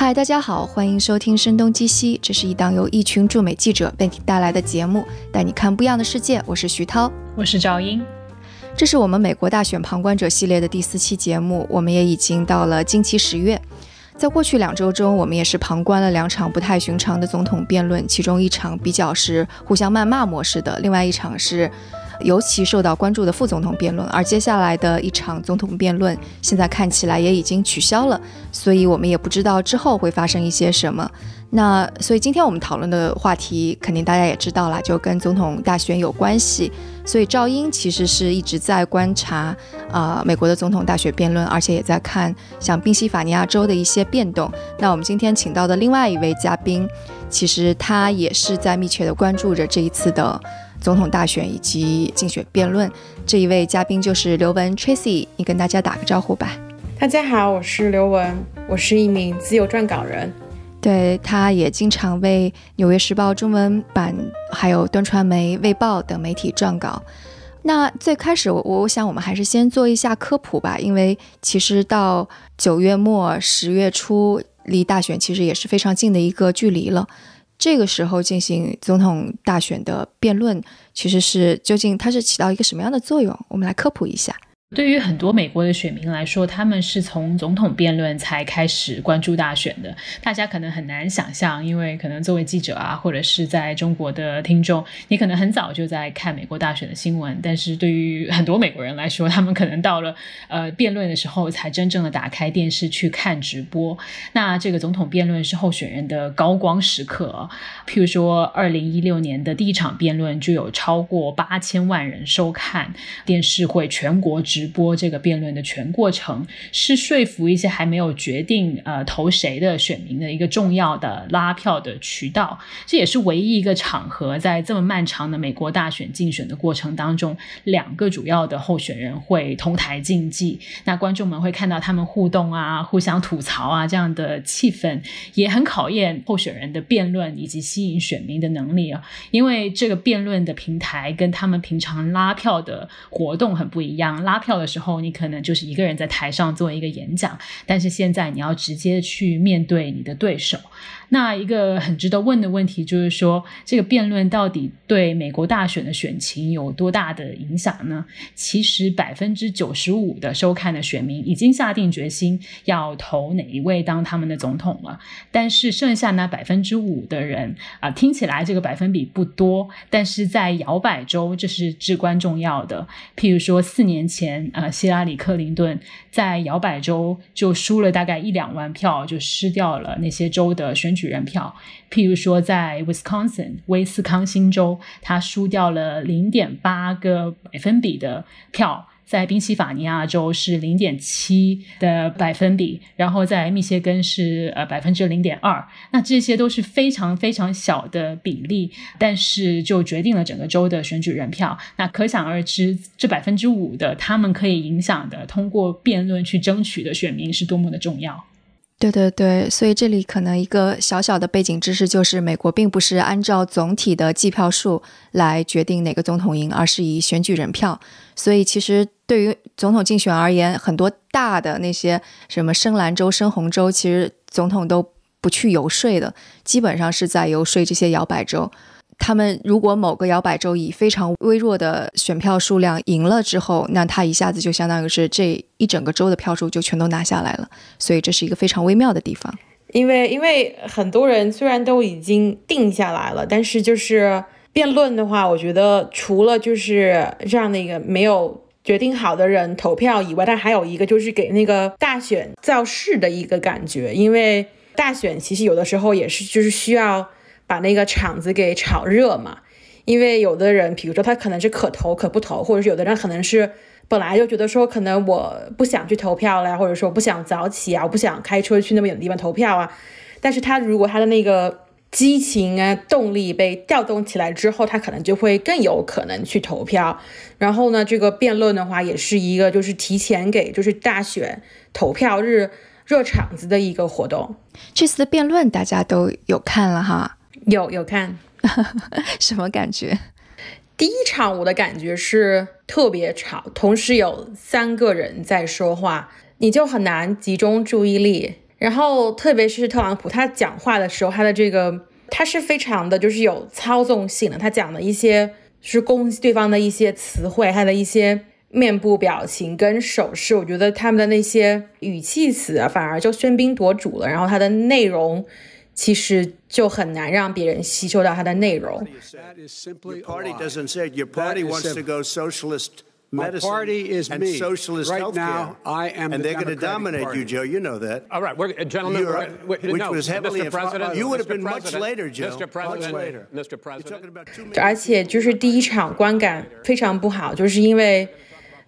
嗨，大家好，欢迎收听《声东击西》，这是一档由一群驻美记者为你带来的节目，带你看不一样的世界。我是徐涛，我是赵英。这是我们美国大选旁观者系列的第四期节目，我们也已经到了近期十月。在过去两周中，我们也是旁观了两场不太寻常的总统辩论，其中一场比较是互相谩骂模式的，另外一场是。尤其受到关注的副总统辩论，而接下来的一场总统辩论，现在看起来也已经取消了，所以我们也不知道之后会发生一些什么。那所以今天我们讨论的话题，肯定大家也知道了，就跟总统大选有关系。所以赵英其实是一直在观察啊美国的总统大选辩论，而且也在看像宾夕法尼亚州的一些变动。那我们今天请到的另外一位嘉宾，其实他也是在密切的关注着这一次的。总统大选以及竞选辩论，这一位嘉宾就是刘雯 Tracy，你跟大家打个招呼吧。大家好，我是刘雯，我是一名自由撰稿人，对，他也经常为《纽约时报》中文版、还有端传媒、卫报等媒体撰稿。那最开始，我我想我们还是先做一下科普吧，因为其实到九月末、十月初，离大选其实也是非常近的一个距离了。这个时候进行总统大选的辩论，其实是究竟它是起到一个什么样的作用？我们来科普一下。对于很多美国的选民来说，他们是从总统辩论才开始关注大选的。大家可能很难想象，因为可能作为记者啊，或者是在中国的听众，你可能很早就在看美国大选的新闻。但是对于很多美国人来说，他们可能到了呃辩论的时候，才真正的打开电视去看直播。那这个总统辩论是候选人的高光时刻。譬如说，二零一六年的第一场辩论就有超过八千万人收看，电视会全国直。直播这个辩论的全过程，是说服一些还没有决定呃投谁的选民的一个重要的拉票的渠道。这也是唯一一个场合，在这么漫长的美国大选竞选的过程当中，两个主要的候选人会同台竞技。那观众们会看到他们互动啊，互相吐槽啊，这样的气氛也很考验候选人的辩论以及吸引选民的能力啊。因为这个辩论的平台跟他们平常拉票的活动很不一样，拉票。票的时候，你可能就是一个人在台上做一个演讲，但是现在你要直接去面对你的对手。那一个很值得问的问题就是说，这个辩论到底对美国大选的选情有多大的影响呢？其实百分之九十五的收看的选民已经下定决心要投哪一位当他们的总统了，但是剩下那百分之五的人啊，听起来这个百分比不多，但是在摇摆州这是至关重要的。譬如说四年前，呃，希拉里·克林顿在摇摆州就输了大概一两万票，就失掉了那些州的选举。人票，譬如说在 Wisconsin 威斯康星州，他输掉了零点八个百分比的票；在宾夕法尼亚州是零点七的百分比，然后在密歇根是呃百分之零点二。那这些都是非常非常小的比例，但是就决定了整个州的选举人票。那可想而知，这百分之五的他们可以影响的，通过辩论去争取的选民是多么的重要。对对对，所以这里可能一个小小的背景知识就是，美国并不是按照总体的计票数来决定哪个总统赢，而是以选举人票。所以其实对于总统竞选而言，很多大的那些什么深蓝州、深红州，其实总统都不去游说的，基本上是在游说这些摇摆州。他们如果某个摇摆州以非常微弱的选票数量赢了之后，那他一下子就相当于是这一整个州的票数就全都拿下来了。所以这是一个非常微妙的地方。因为因为很多人虽然都已经定下来了，但是就是辩论的话，我觉得除了就是让那个没有决定好的人投票以外，但还有一个就是给那个大选造势的一个感觉。因为大选其实有的时候也是就是需要。把那个场子给炒热嘛，因为有的人，比如说他可能是可投可不投，或者是有的人可能是本来就觉得说，可能我不想去投票了，或者说不想早起啊，我不想开车去那么远的地方投票啊。但是他如果他的那个激情啊、动力被调动起来之后，他可能就会更有可能去投票。然后呢，这个辩论的话，也是一个就是提前给就是大选投票日热场子的一个活动。这次的辩论大家都有看了哈。有有看，什么感觉？第一场我的感觉是特别吵，同时有三个人在说话，你就很难集中注意力。然后特别是特朗普，他讲话的时候，他的这个他是非常的就是有操纵性的，他讲的一些是攻击对方的一些词汇，他的一些面部表情跟手势，我觉得他们的那些语气词啊，反而就喧宾夺主了。然后他的内容其实就很难让别人吸收到它的内容。Your party doesn't say. Your party is wants to go socialist My medicine party is and me. socialist Right healthcare. now, I am and the they're going to dominate Party. you, Joe. You know that. All right, we're, gentlemen, we're, which no, was heavily Mr. influ- President, you would have been much President, later, Joe. Mr. Much President, later. Mr. You're talking President. about two. 而且就是第一场观感非常不好，就是因为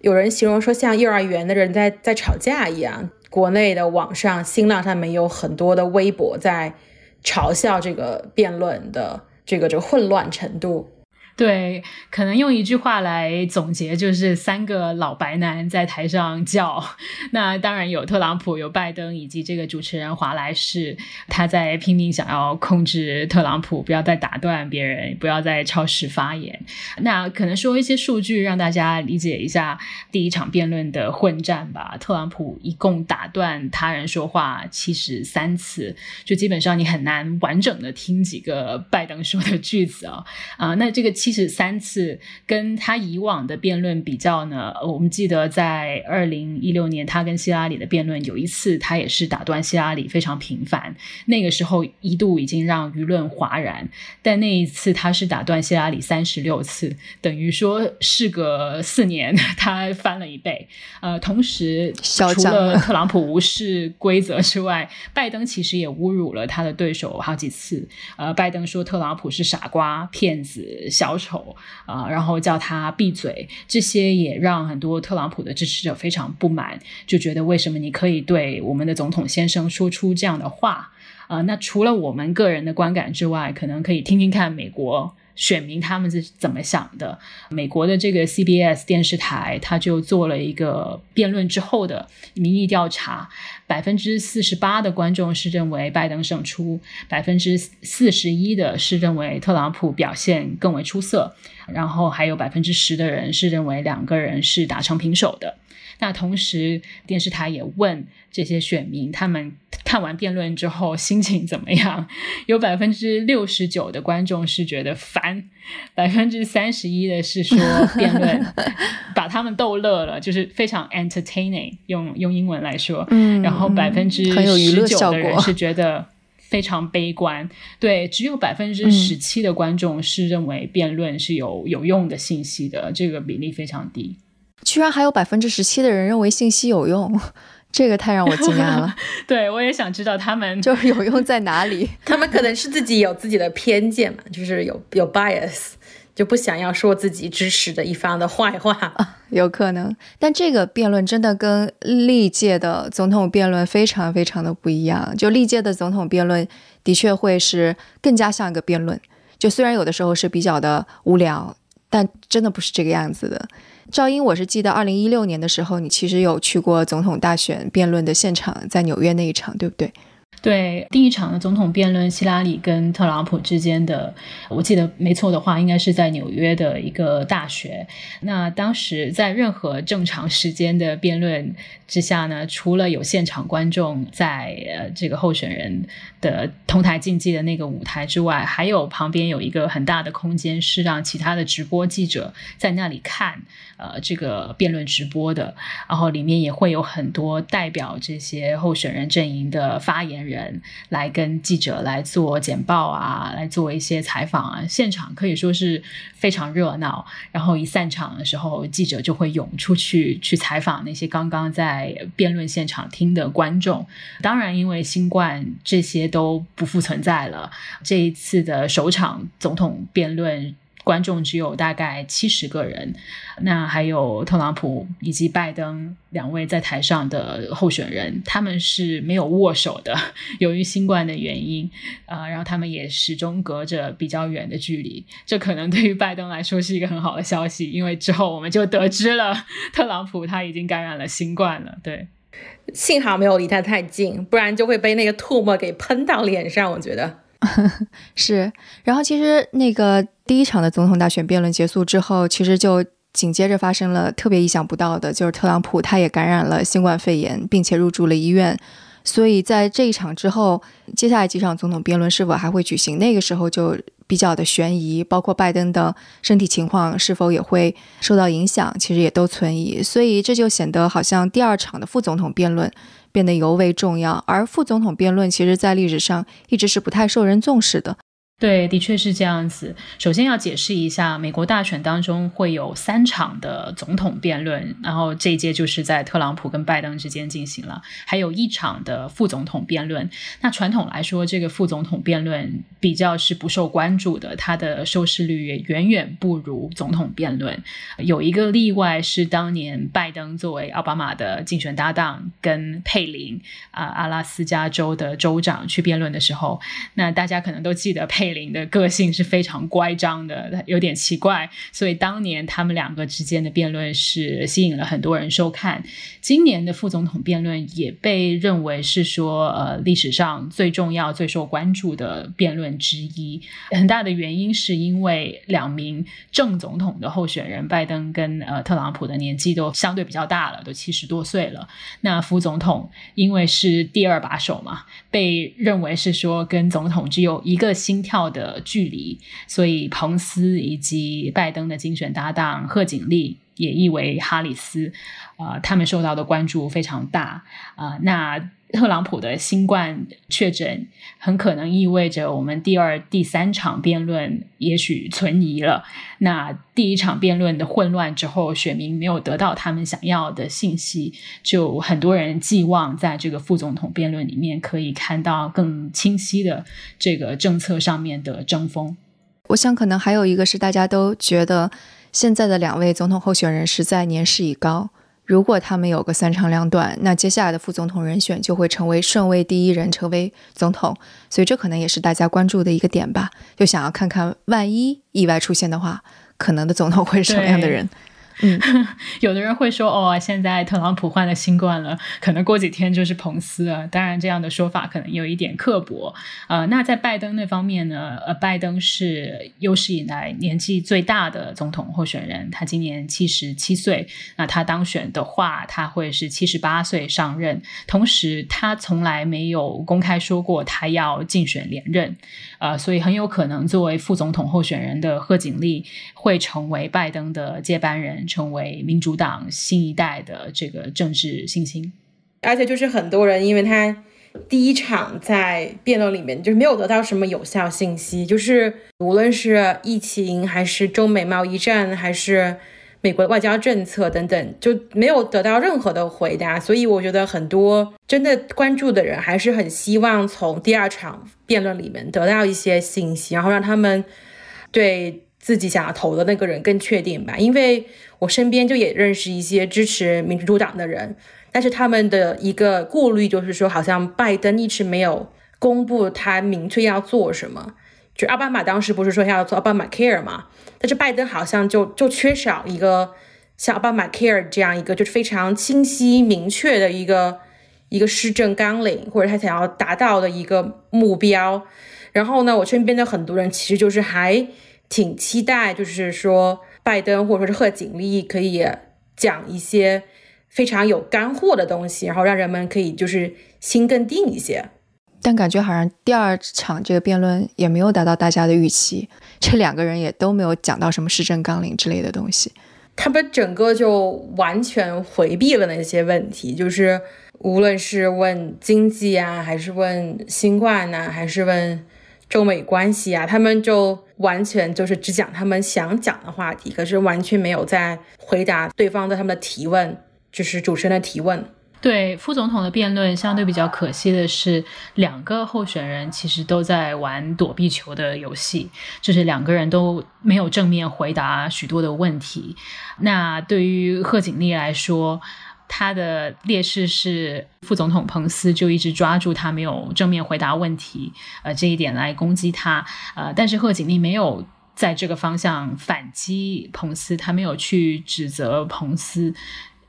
有人形容说像幼儿园的人在在吵架一样。国内的网上新浪上面有很多的微博在嘲笑这个辩论的这个这个混乱程度。对，可能用一句话来总结，就是三个老白男在台上叫。那当然有特朗普、有拜登，以及这个主持人华莱士，他在拼命想要控制特朗普，不要再打断别人，不要再超时发言。那可能说一些数据，让大家理解一下第一场辩论的混战吧。特朗普一共打断他人说话七十三次，就基本上你很难完整的听几个拜登说的句子啊、啊、那这个七十三次跟他以往的辩论比较呢，呃我们记得在二零一六年他跟希拉里的辩论有一次他也是打断希拉里非常频繁，那个时候一度已经让舆论哗然，但那一次他是打断希拉里三十六次，等于说事隔四年他翻了一倍。呃，同时除了了特朗普无视规则之外，拜登其实也侮辱了他的对手好几次。呃，拜登说特朗普是傻瓜、骗子、小小丑啊、然后叫他闭嘴，这些也让很多特朗普的支持者非常不满，就觉得为什么你可以对我们的总统先生说出这样的话？啊、那除了我们个人的观感之外，可能可以听听看美国选民他们是怎么想的。美国的这个 CBS 电视台，他就做了一个辩论之后的民意调查，百分之四十八的观众是认为拜登胜出，百分之四十一的是认为特朗普表现更为出色，然后还有百分之十的人是认为两个人是打成平手的。那同时，电视台也问这些选民，他们看完辩论之后心情怎么样？有百分之六十九的观众是觉得烦，百分之三十一的是说辩论 把他们逗乐了，就是非常 entertaining，用用英文来说。嗯然后百分之十九的人是觉得非常悲观，对，只有百分之十七的观众是认为辩论是有有用的信息的，这个比例非常低。居然还有百分之十七的人认为信息有用，这个太让我惊讶了。对我也想知道他们 就是有用在哪里？他们可能是自己有自己的偏见嘛，就是有有 bias，就不想要说自己支持的一方的坏话。有可能，但这个辩论真的跟历届的总统辩论非常非常的不一样。就历届的总统辩论的确会是更加像一个辩论，就虽然有的时候是比较的无聊，但真的不是这个样子的。赵英，我是记得二零一六年的时候，你其实有去过总统大选辩论的现场，在纽约那一场，对不对？对第一场的总统辩论，希拉里跟特朗普之间的，我记得没错的话，应该是在纽约的一个大学。那当时在任何正常时间的辩论之下呢，除了有现场观众在这个候选人的同台竞技的那个舞台之外，还有旁边有一个很大的空间，是让其他的直播记者在那里看呃这个辩论直播的。然后里面也会有很多代表这些候选人阵营的发言人来跟记者来做简报啊，来做一些采访啊，现场可以说是非常热闹。然后一散场的时候，记者就会涌出去去采访那些刚刚在辩论现场听的观众。当然，因为新冠这些都不复存在了，这一次的首场总统辩论。观众只有大概七十个人，那还有特朗普以及拜登两位在台上的候选人，他们是没有握手的，由于新冠的原因，啊、然后他们也始终隔着比较远的距离。这可能对于拜登来说是一个很好的消息，因为之后我们就得知了特朗普他已经感染了新冠了。对，幸好没有离他太近，不然就会被那个唾沫给喷到脸上。我觉得。是，然后其实那个第一场的总统大选辩论结束之后，其实就紧接着发生了特别意想不到的，就是特朗普他也感染了新冠肺炎，并且入住了医院。所以在这一场之后，接下来几场总统辩论是否还会举行？那个时候就比较的悬疑，包括拜登的身体情况是否也会受到影响，其实也都存疑。所以这就显得好像第二场的副总统辩论变得尤为重要，而副总统辩论其实在历史上一直是不太受人重视的。对，的确是这样子。首先要解释一下，美国大选当中会有三场的总统辩论，然后这一届就是在特朗普跟拜登之间进行了，还有一场的副总统辩论。那传统来说，这个副总统辩论比较是不受关注的，它的收视率也远远不如总统辩论。有一个例外是当年拜登作为奥巴马的竞选搭档，跟佩林啊阿拉斯加州的州长去辩论的时候，那大家可能都记得佩。林的个性是非常乖张的，有点奇怪，所以当年他们两个之间的辩论是吸引了很多人收看。今年的副总统辩论也被认为是说，呃，历史上最重要、最受关注的辩论之一。很大的原因是因为两名正总统的候选人拜登跟呃特朗普的年纪都相对比较大了，都七十多岁了。那副总统因为是第二把手嘛，被认为是说跟总统只有一个心跳。的距离，所以彭斯以及拜登的竞选搭档贺锦丽也译为哈里斯，呃，他们受到的关注非常大啊。那特朗普的新冠确诊很可能意味着我们第二、第三场辩论也许存疑了。那第一场辩论的混乱之后，选民没有得到他们想要的信息，就很多人寄望在这个副总统辩论里面可以看到更清晰的这个政策上面的争锋。我想，可能还有一个是大家都觉得现在的两位总统候选人实在年事已高。如果他们有个三长两短，那接下来的副总统人选就会成为顺位第一人，成为总统。所以这可能也是大家关注的一个点吧，就想要看看万一意外出现的话，可能的总统会是什么样的人。嗯，有的人会说，哦，现在特朗普患了新冠了，可能过几天就是彭斯了。当然，这样的说法可能有一点刻薄。呃，那在拜登那方面呢？呃，拜登是有史以来年纪最大的总统候选人，他今年七十七岁。那他当选的话，他会是七十八岁上任。同时，他从来没有公开说过他要竞选连任。呃，所以很有可能作为副总统候选人的贺锦丽会成为拜登的接班人。成为民主党新一代的这个政治信心，而且就是很多人，因为他第一场在辩论里面就是没有得到什么有效信息，就是无论是疫情还是中美贸易战，还是美国的外交政策等等，就没有得到任何的回答。所以我觉得很多真的关注的人还是很希望从第二场辩论里面得到一些信息，然后让他们对。自己想要投的那个人更确定吧，因为我身边就也认识一些支持民主党的人，但是他们的一个顾虑就是说，好像拜登一直没有公布他明确要做什么。就奥巴马当时不是说要做奥巴马 Care 嘛？但是拜登好像就就缺少一个像奥巴马 Care 这样一个就是非常清晰明确的一个一个施政纲领，或者他想要达到的一个目标。然后呢，我身边的很多人其实就是还。挺期待，就是说拜登或者说是贺锦丽可以讲一些非常有干货的东西，然后让人们可以就是心更定一些。但感觉好像第二场这个辩论也没有达到大家的预期，这两个人也都没有讲到什么市政纲领之类的东西。他们整个就完全回避了那些问题，就是无论是问经济啊，还是问新冠啊，还是问。中美关系啊，他们就完全就是只讲他们想讲的话题，可是完全没有在回答对方的他们的提问，就是主持人的提问。对副总统的辩论，相对比较可惜的是，两个候选人其实都在玩躲避球的游戏，就是两个人都没有正面回答许多的问题。那对于贺锦丽来说，他的劣势是副总统彭斯就一直抓住他没有正面回答问题，呃，这一点来攻击他，呃，但是贺锦丽没有在这个方向反击彭斯，他没有去指责彭斯。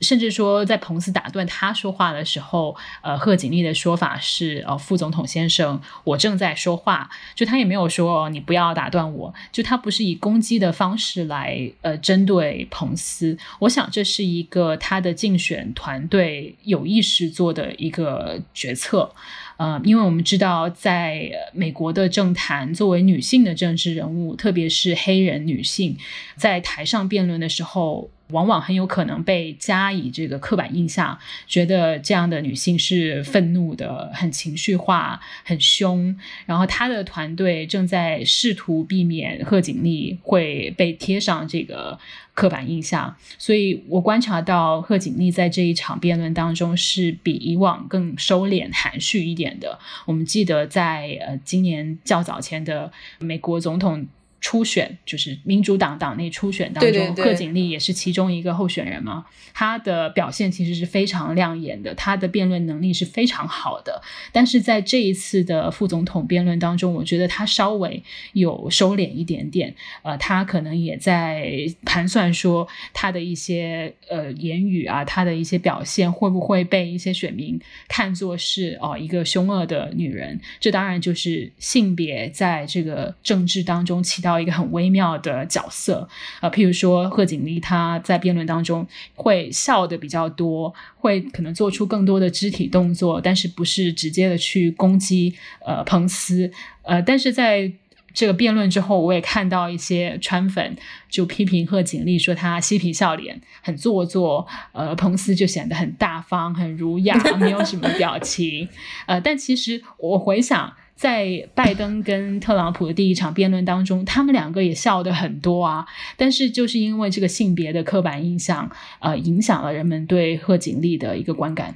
甚至说在彭斯打断他说话的时候，呃，贺锦丽的说法是：“呃，副总统先生，我正在说话。”就他也没有说你不要打断我，就他不是以攻击的方式来呃针对彭斯。我想这是一个他的竞选团队有意识做的一个决策。呃，因为我们知道，在美国的政坛，作为女性的政治人物，特别是黑人女性，在台上辩论的时候。往往很有可能被加以这个刻板印象，觉得这样的女性是愤怒的、很情绪化、很凶。然后他的团队正在试图避免贺锦丽会被贴上这个刻板印象。所以我观察到贺锦丽在这一场辩论当中是比以往更收敛、含蓄一点的。我们记得在呃今年较早前的美国总统。初选就是民主党党内初选当中，贺锦丽也是其中一个候选人嘛。她的表现其实是非常亮眼的，她的辩论能力是非常好的。但是在这一次的副总统辩论当中，我觉得她稍微有收敛一点点。呃，她可能也在盘算说，她的一些呃言语啊，她的一些表现会不会被一些选民看作是哦一个凶恶的女人？这当然就是性别在这个政治当中起到。到一个很微妙的角色，呃，譬如说贺锦丽，她在辩论当中会笑的比较多，会可能做出更多的肢体动作，但是不是直接的去攻击呃彭斯，呃，但是在这个辩论之后，我也看到一些川粉就批评贺锦丽说她嬉皮笑脸，很做作，呃，彭斯就显得很大方、很儒雅，没有什么表情，呃，但其实我回想。在拜登跟特朗普的第一场辩论当中，他们两个也笑得很多啊。但是就是因为这个性别的刻板印象，呃，影响了人们对贺锦丽的一个观感。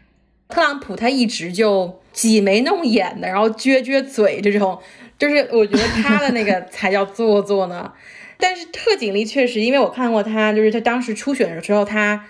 特朗普他一直就挤眉弄眼的，然后撅撅嘴，这种就是我觉得他的那个 才叫做作呢。但是贺锦丽确实，因为我看过他，就是他当时初选的时候，他。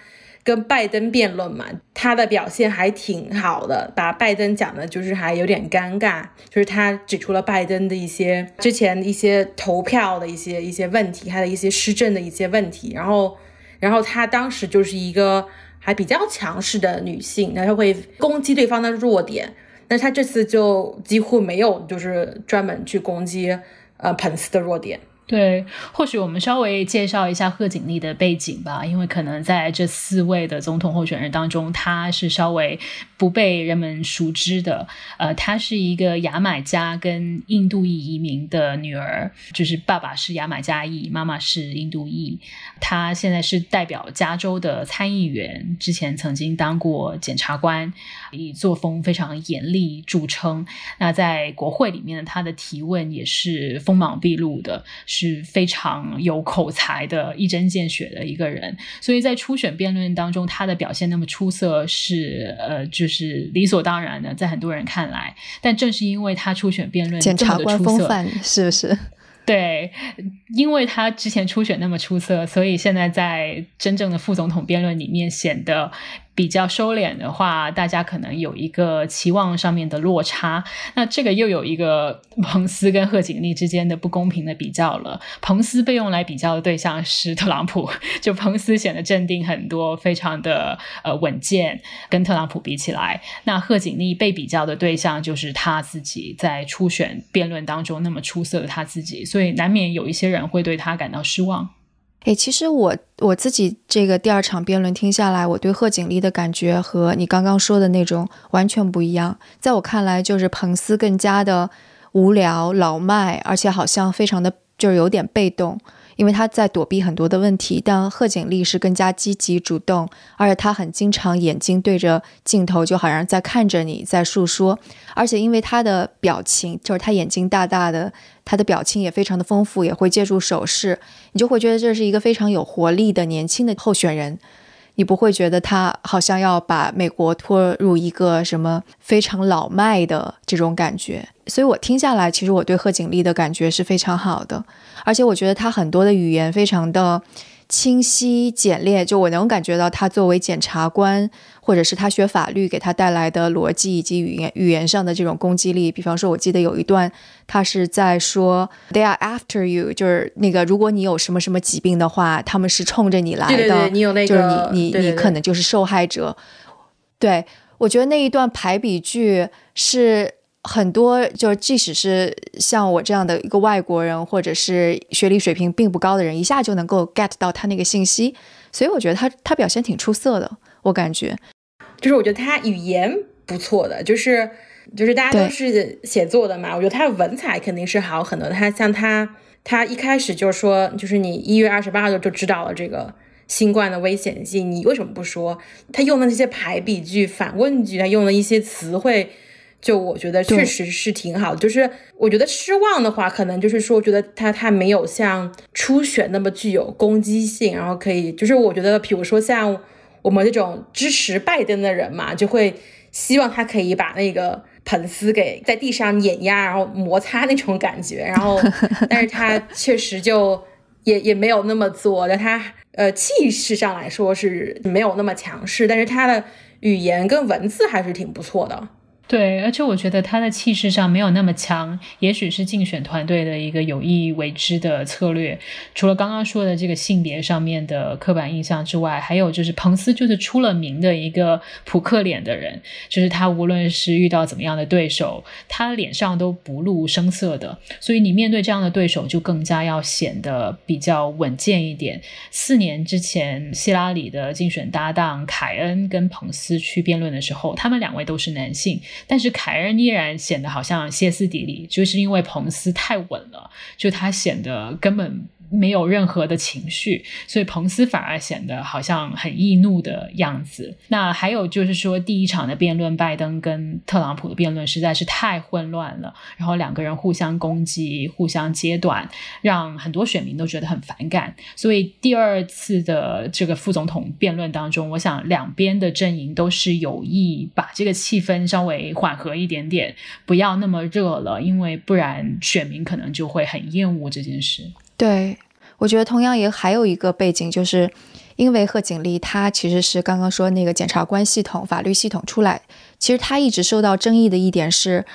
跟拜登辩论嘛，他的表现还挺好的，把拜登讲的就是还有点尴尬，就是他指出了拜登的一些之前一些投票的一些一些问题，他的一些施政的一些问题，然后，然后他当时就是一个还比较强势的女性，然后会攻击对方的弱点，那他这次就几乎没有就是专门去攻击呃彭斯的弱点。对，或许我们稍微介绍一下贺锦丽的背景吧，因为可能在这四位的总统候选人当中，她是稍微不被人们熟知的。呃，她是一个牙买加跟印度裔移民的女儿，就是爸爸是牙买加裔，妈妈是印度裔。她现在是代表加州的参议员，之前曾经当过检察官，以作风非常严厉著称。那在国会里面，他的提问也是锋芒毕露的。是非常有口才的、一针见血的一个人，所以在初选辩论当中，他的表现那么出色，是呃，就是理所当然的，在很多人看来。但正是因为他初选辩论检察官风范，是不是？对，因为他之前初选那么出色，所以现在在真正的副总统辩论里面显得。比较收敛的话，大家可能有一个期望上面的落差。那这个又有一个 彭斯跟贺锦丽之间的不公平的比较了。彭斯被用来比较的对象是特朗普，就彭斯显得镇定很多，非常的呃稳健，跟特朗普比起来。那贺锦丽被比较的对象就是他自己，在初选辩论当中那么出色的他自己，所以难免有一些人会对他感到失望。诶，其实我我自己这个第二场辩论听下来，我对贺锦丽的感觉和你刚刚说的那种完全不一样。在我看来，就是彭斯更加的无聊、老迈，而且好像非常的就是有点被动。因为他在躲避很多的问题，但贺锦丽是更加积极主动，而且他很经常眼睛对着镜头，就好像在看着你在诉说。而且因为他的表情，就是他眼睛大大的，他的表情也非常的丰富，也会借助手势，你就会觉得这是一个非常有活力的年轻的候选人。你不会觉得他好像要把美国拖入一个什么非常老迈的这种感觉，所以我听下来，其实我对贺锦丽的感觉是非常好的，而且我觉得他很多的语言非常的清晰简练，就我能感觉到他作为检察官，或者是他学法律给他带来的逻辑以及语言语言上的这种攻击力。比方说，我记得有一段他是在说 “They are after you”，就是那个如果你有什么什么疾病的话，他们是冲着你来的。对对对，你有那个，就是你你你可能就是受害者。对我觉得那一段排比句是。很多就，即使是像我这样的一个外国人，或者是学历水平并不高的人，一下就能够 get 到他那个信息，所以我觉得他他表现挺出色的。我感觉，就是我觉得他语言不错的，就是就是大家都是写作的嘛，我觉得他的文采肯定是好很多。他像他他一开始就说，就是你一月二十八号就就知道了这个新冠的危险性，你为什么不说？他用的那些排比句、反问句，他用的一些词汇。就我觉得确实是挺好，就是我觉得失望的话，可能就是说，觉得他他没有像初选那么具有攻击性，然后可以，就是我觉得，比如说像我们这种支持拜登的人嘛，就会希望他可以把那个彭斯给在地上碾压，然后摩擦那种感觉，然后，但是他确实就也也没有那么做，但他呃气势上来说是没有那么强势，但是他的语言跟文字还是挺不错的。对，而且我觉得他的气势上没有那么强，也许是竞选团队的一个有意为之的策略。除了刚刚说的这个性别上面的刻板印象之外，还有就是彭斯就是出了名的一个扑克脸的人，就是他无论是遇到怎么样的对手，他脸上都不露声色的。所以你面对这样的对手，就更加要显得比较稳健一点。四年之前，希拉里的竞选搭档凯恩跟彭斯去辩论的时候，他们两位都是男性。但是凯恩依然显得好像歇斯底里，就是因为彭斯太稳了，就他显得根本。没有任何的情绪，所以彭斯反而显得好像很易怒的样子。那还有就是说，第一场的辩论，拜登跟特朗普的辩论实在是太混乱了，然后两个人互相攻击、互相揭短，让很多选民都觉得很反感。所以第二次的这个副总统辩论当中，我想两边的阵营都是有意把这个气氛稍微缓和一点点，不要那么热了，因为不然选民可能就会很厌恶这件事。对，我觉得同样也还有一个背景，就是因为贺锦丽她其实是刚刚说那个检察官系统、法律系统出来，其实她一直受到争议的一点是，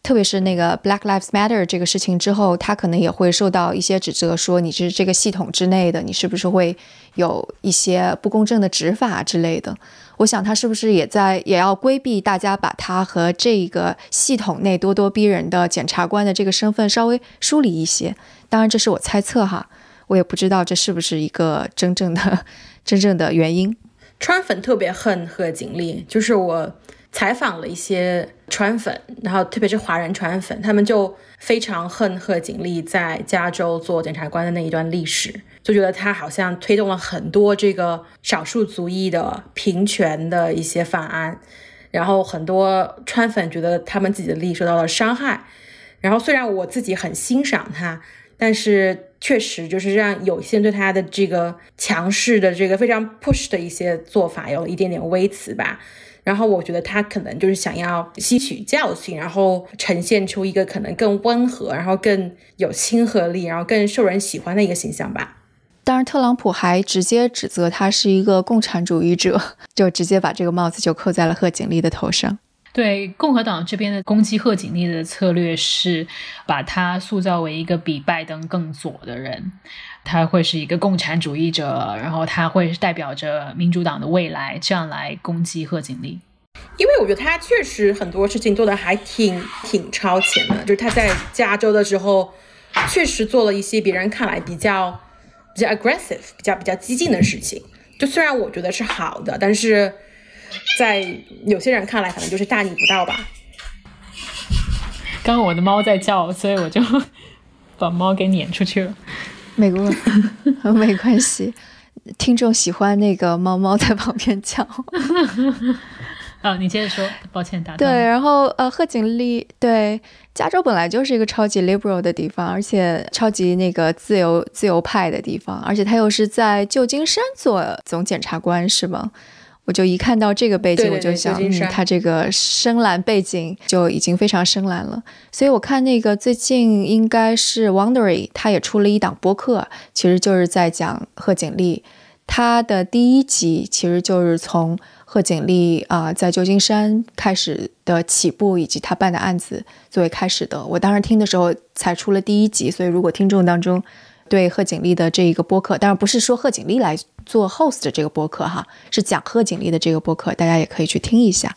特别是那个 Black Lives Matter 这个事情之后，她可能也会受到一些指责，说你是这个系统之内的，你是不是会有一些不公正的执法之类的？我想他是不是也在也要规避大家把他和这个系统内咄咄逼人的检察官的这个身份稍微梳理一些？当然，这是我猜测哈，我也不知道这是不是一个真正的、真正的原因。川粉特别恨贺锦丽，就是我采访了一些川粉，然后特别是华人川粉，他们就非常恨贺锦丽在加州做检察官的那一段历史。就觉得他好像推动了很多这个少数族裔的平权的一些法案，然后很多川粉觉得他们自己的利益受到了伤害。然后虽然我自己很欣赏他，但是确实就是让有些人对他的这个强势的这个非常 push 的一些做法有一点点微词吧。然后我觉得他可能就是想要吸取教训，然后呈现出一个可能更温和，然后更有亲和力，然后更受人喜欢的一个形象吧。当然，特朗普还直接指责他是一个共产主义者，就直接把这个帽子就扣在了贺锦丽的头上。对共和党这边的攻击贺锦丽的策略是把他塑造为一个比拜登更左的人，他会是一个共产主义者，然后他会代表着民主党的未来，这样来攻击贺锦丽。因为我觉得他确实很多事情做的还挺挺超前的，就是他在加州的时候，确实做了一些别人看来比较。比较 aggressive，比较比较激进的事情，就虽然我觉得是好的，但是在有些人看来可能就是大逆不道吧。刚刚我的猫在叫，所以我就 把猫给撵出去了。没关没关系，听众喜欢那个猫猫在旁边叫。啊，你接着说，抱歉打断。对，然后呃，贺锦丽，对，加州本来就是一个超级 liberal 的地方，而且超级那个自由自由派的地方，而且他又是在旧金山做总检察官，是吗？我就一看到这个背景，对对对我就想，嗯，旧金山它这个深蓝背景就已经非常深蓝了。所以我看那个最近应该是 Wondery，他也出了一档播客，其实就是在讲贺锦丽。他的第一集其实就是从贺锦丽啊、在旧金山开始的起步，以及他办的案子作为开始的。我当时听的时候才出了第一集，所以如果听众当中对贺锦丽的这一个播客，当然不是说贺锦丽来做 host 的这个播客哈，是讲贺锦丽的这个播客，大家也可以去听一下。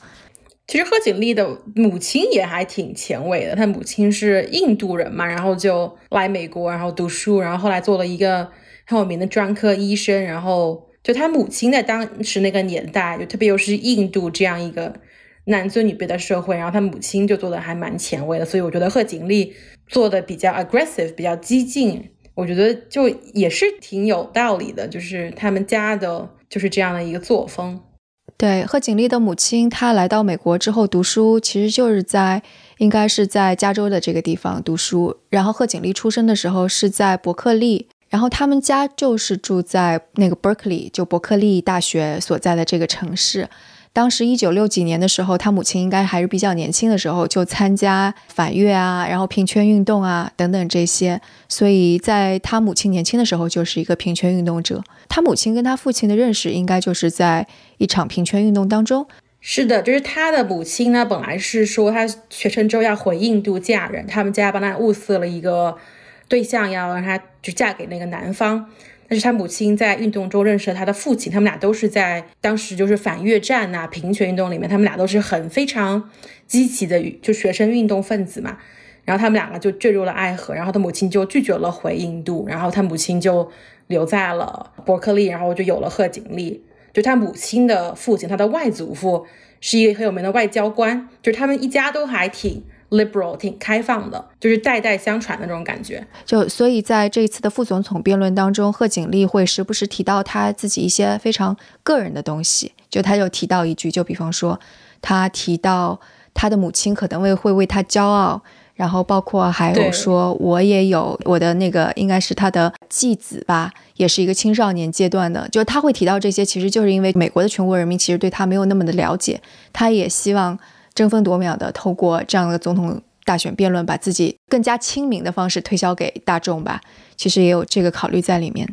其实贺锦丽的母亲也还挺前卫的，她母亲是印度人嘛，然后就来美国，然后读书，然后后来做了一个很有名的专科医生，然后就她母亲在当时那个年代，就特别又是印度这样一个男尊女卑的社会，然后她母亲就做的还蛮前卫的，所以我觉得贺锦丽做的比较 aggressive，比较激进，我觉得就也是挺有道理的，就是他们家的就是这样的一个作风。对，贺锦丽的母亲，她来到美国之后读书，其实就是在应该是在加州的这个地方读书。然后贺锦丽出生的时候是在伯克利，然后他们家就是住在那个 Berkeley，就伯克利大学所在的这个城市。当时一九六几年的时候，他母亲应该还是比较年轻的时候，就参加反越啊，然后平权运动啊等等这些，所以在他母亲年轻的时候就是一个平权运动者。他母亲跟他父亲的认识，应该就是在一场平权运动当中。是的，就是他的母亲呢，本来是说他学成之后要回印度嫁人，他们家帮他物色了一个对象，要让他就嫁给那个男方。但是他母亲在运动中认识了他的父亲，他们俩都是在当时就是反越战呐、平权运动里面，他们俩都是很非常积极的就学生运动分子嘛。然后他们两个就坠入了爱河，然后他母亲就拒绝了回印度，然后他母亲就留在了伯克利，然后就有了贺锦丽。就他母亲的父亲，他的外祖父是一个很有名的外交官，就是他们一家都还挺 liberal、挺开放的，就是代代相传的那种感觉。就所以在这一次的副总统辩论当中，贺锦丽会时不时提到他自己一些非常个人的东西。就她有提到一句，就比方说，她提到她的母亲可能会会为他骄傲，然后包括还有说，我也有我的那个应该是他的继子吧，也是一个青少年阶段的。就他会提到这些，其实就是因为美国的全国人民其实对他没有那么的了解，他也希望争分夺秒的透过这样的总统大选辩论，把自己更加亲民的方式推销给大众吧。其实也有这个考虑在里面。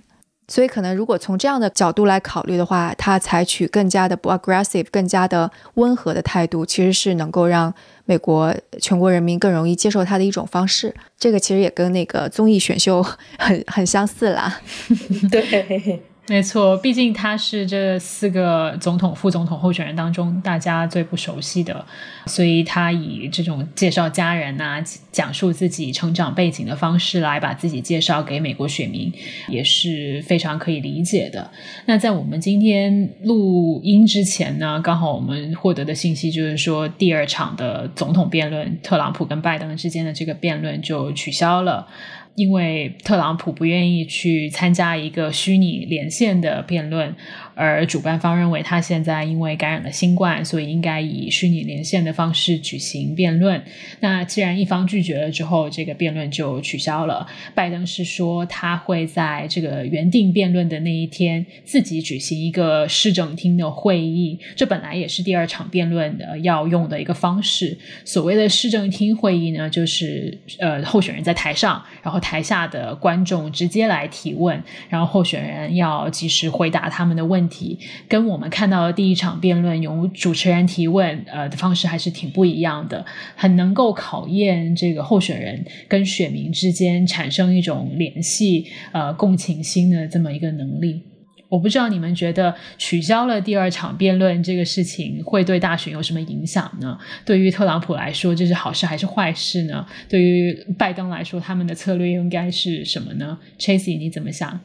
所以可能如果从这样的角度来考虑的话，他采取更加的不 aggressive、更加的温和的态度，其实是能够让美国全国人民更容易接受他的一种方式。这个其实也跟那个综艺选秀很很相似啦。对，没错，毕竟他是这四个总统、副总统候选人当中大家最不熟悉的，所以他以这种介绍家人啊、讲述自己成长背景的方式来把自己介绍给美国选民，也是非常可以理解的。那在我们今天录音之前呢，刚好我们获得的信息就是说，第二场的总统辩论，特朗普跟拜登之间的这个辩论就取消了。因为特朗普不愿意去参加一个虚拟连线的辩论，而主办方认为他现在因为感染了新冠，所以应该以虚拟连线的方式举行辩论。那既然一方拒绝了之后，这个辩论就取消了。拜登是说他会在这个原定辩论的那一天自己举行一个市政厅的会议，这本来也是第二场辩论的要用的一个方式。所谓的市政厅会议呢，就是呃候选人在台上，然后台下的观众直接来提问，然后候选人要及时回答他们的问问题，跟我们看到的第一场辩论由主持人提问呃的方式还是挺不一样的，很能够考验这个候选人跟选民之间产生一种联系呃共情心的这么一个能力。我不知道你们觉得取消了第二场辩论这个事情会对大选有什么影响呢？对于特朗普来说，这是好事还是坏事呢？对于拜登来说，他们的策略应该是什么呢 c h a s e 你怎么想？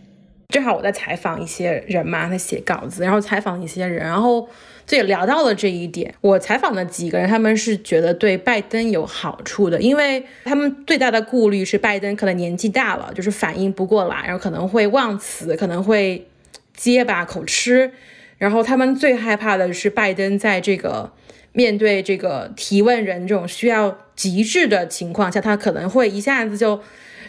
正好我在采访一些人嘛，在写稿子，然后采访一些人，然后就也聊到了这一点。我采访的几个人，他们是觉得对拜登有好处的，因为他们最大的顾虑是拜登可能年纪大了，就是反应不过来，然后可能会忘词，可能会结巴口吃。然后他们最害怕的是拜登在这个面对这个提问人这种需要极致的情况下，他可能会一下子就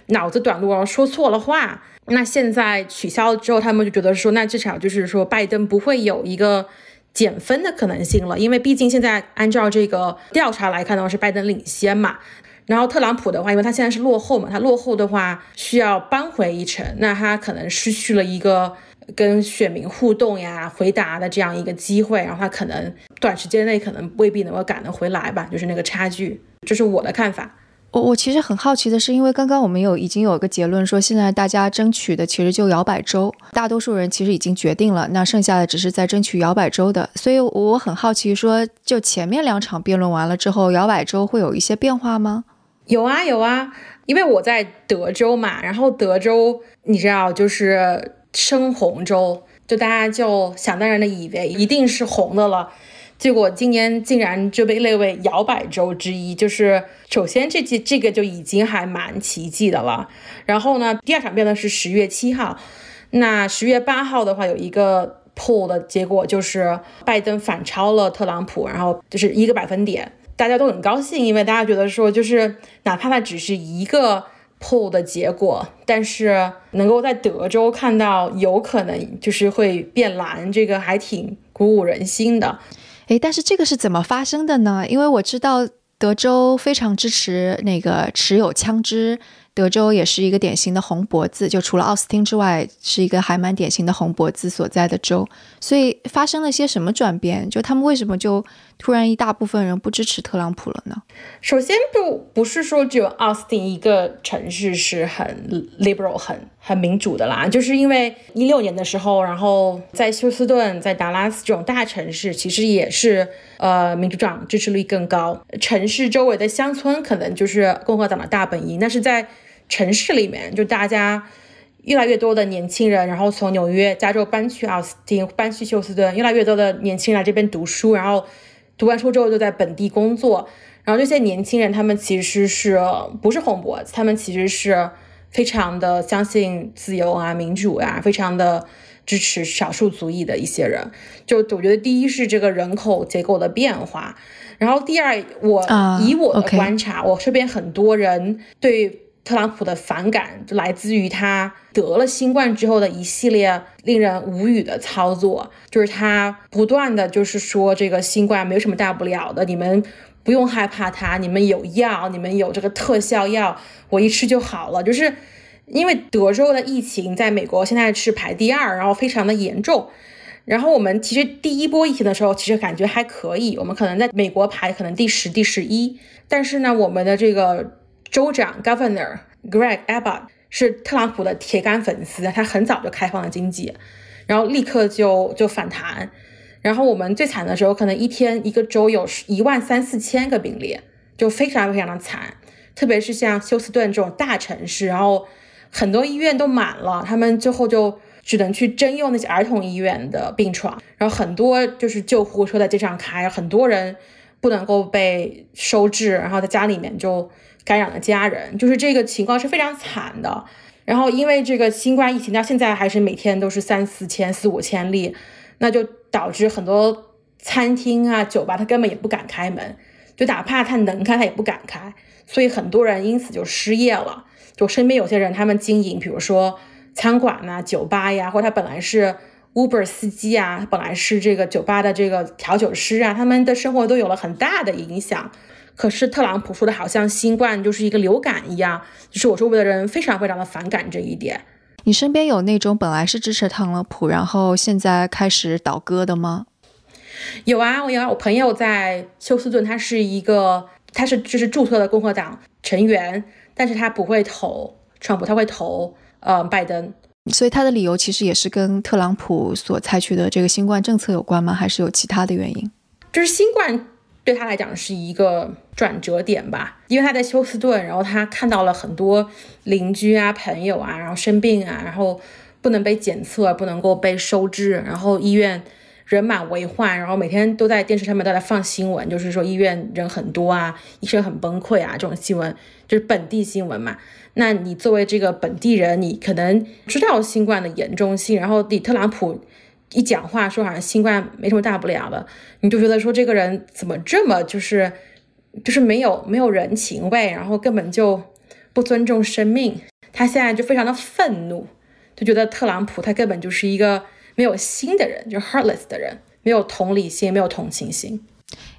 脑子短路，然后说错了话。那现在取消了之后，他们就觉得说，那至少就是说，拜登不会有一个减分的可能性了，因为毕竟现在按照这个调查来看的话，是拜登领先嘛。然后特朗普的话，因为他现在是落后嘛，他落后的话需要扳回一城，那他可能失去了一个跟选民互动呀、回答的这样一个机会，然后他可能短时间内可能未必能够赶得回来吧，就是那个差距，这是我的看法。我我其实很好奇的是，因为刚刚我们有已经有一个结论说，现在大家争取的其实就摇摆州，大多数人其实已经决定了，那剩下的只是在争取摇摆州的。所以我很好奇，说就前面两场辩论完了之后，摇摆州会有一些变化吗？有啊有啊，因为我在德州嘛，然后德州你知道就是深红州，就大家就想当然的以为一定是红的了，结果今年竟然就被列为摇摆州之一，就是首先这这这个就已经还蛮奇迹的了。然后呢，第二场辩论是十月七号，那十月八号的话有一个 poll 的结果就是拜登反超了特朗普，然后就是一个百分点。大家都很高兴，因为大家觉得说，就是哪怕它只是一个 poll 的结果，但是能够在德州看到有可能就是会变蓝，这个还挺鼓舞人心的。诶，但是这个是怎么发生的呢？因为我知道德州非常支持那个持有枪支。德州也是一个典型的红脖子，就除了奥斯汀之外，是一个还蛮典型的红脖子所在的州。所以发生了些什么转变？就他们为什么就突然一大部分人不支持特朗普了呢？首先，不不是说只有奥斯汀一个城市是很 liberal、很很民主的啦，就是因为一六年的时候，然后在休斯顿、在达拉斯这种大城市，其实也是呃民主党支持率更高。城市周围的乡村可能就是共和党的大本营，但是在城市里面，就大家越来越多的年轻人，然后从纽约、加州搬去奥斯汀，搬去休斯顿，越来越多的年轻人来这边读书，然后读完书之后就在本地工作。然后这些年轻人，他们其实是不是红脖子？他们其实是非常的相信自由啊、民主啊，非常的支持少数族裔的一些人。就我觉得，第一是这个人口结构的变化，然后第二，我以我的观察，我身边很多人对。特朗普的反感来自于他得了新冠之后的一系列令人无语的操作，就是他不断的就是说这个新冠没有什么大不了的，你们不用害怕它，你们有药，你们有这个特效药，我一吃就好了。就是因为德州的疫情在美国现在是排第二，然后非常的严重。然后我们其实第一波疫情的时候，其实感觉还可以，我们可能在美国排可能第十、第十一，但是呢，我们的这个。州长 Governor Greg Abbott 是特朗普的铁杆粉丝，他很早就开放了经济，然后立刻就就反弹。然后我们最惨的时候，可能一天一个州有一万三四千个病例，就非常非常的惨。特别是像休斯顿这种大城市，然后很多医院都满了，他们最后就只能去征用那些儿童医院的病床，然后很多就是救护车在街上开，很多人不能够被收治，然后在家里面就。感染了家人，就是这个情况是非常惨的。然后因为这个新冠疫情到现在还是每天都是三四千、四五千例，那就导致很多餐厅啊、酒吧他根本也不敢开门，就哪怕他能开，他也不敢开。所以很多人因此就失业了。就身边有些人，他们经营，比如说餐馆呐、酒吧呀，或者他本来是 Uber 司机啊，本来是这个酒吧的这个调酒师啊，他们的生活都有了很大的影响。可是特朗普说的好像新冠就是一个流感一样，就是我周围的人非常非常的反感这一点。你身边有那种本来是支持特朗普，然后现在开始倒戈的吗？有啊，我有啊，我朋友在休斯顿，他是一个，他是就是注册的共和党成员，但是他不会投川普，他会投呃拜登。所以他的理由其实也是跟特朗普所采取的这个新冠政策有关吗？还是有其他的原因？就是新冠。对他来讲是一个转折点吧，因为他在休斯顿，然后他看到了很多邻居啊、朋友啊，然后生病啊，然后不能被检测，不能够被收治，然后医院人满为患，然后每天都在电视上面都在放新闻，就是说医院人很多啊，医生很崩溃啊，这种新闻就是本地新闻嘛。那你作为这个本地人，你可能知道新冠的严重性，然后你特朗普。一讲话说好像新冠没什么大不了的，你就觉得说这个人怎么这么就是就是没有没有人情味，然后根本就不尊重生命。他现在就非常的愤怒，就觉得特朗普他根本就是一个没有心的人，就 heartless 的人。没有同理心，没有同情心。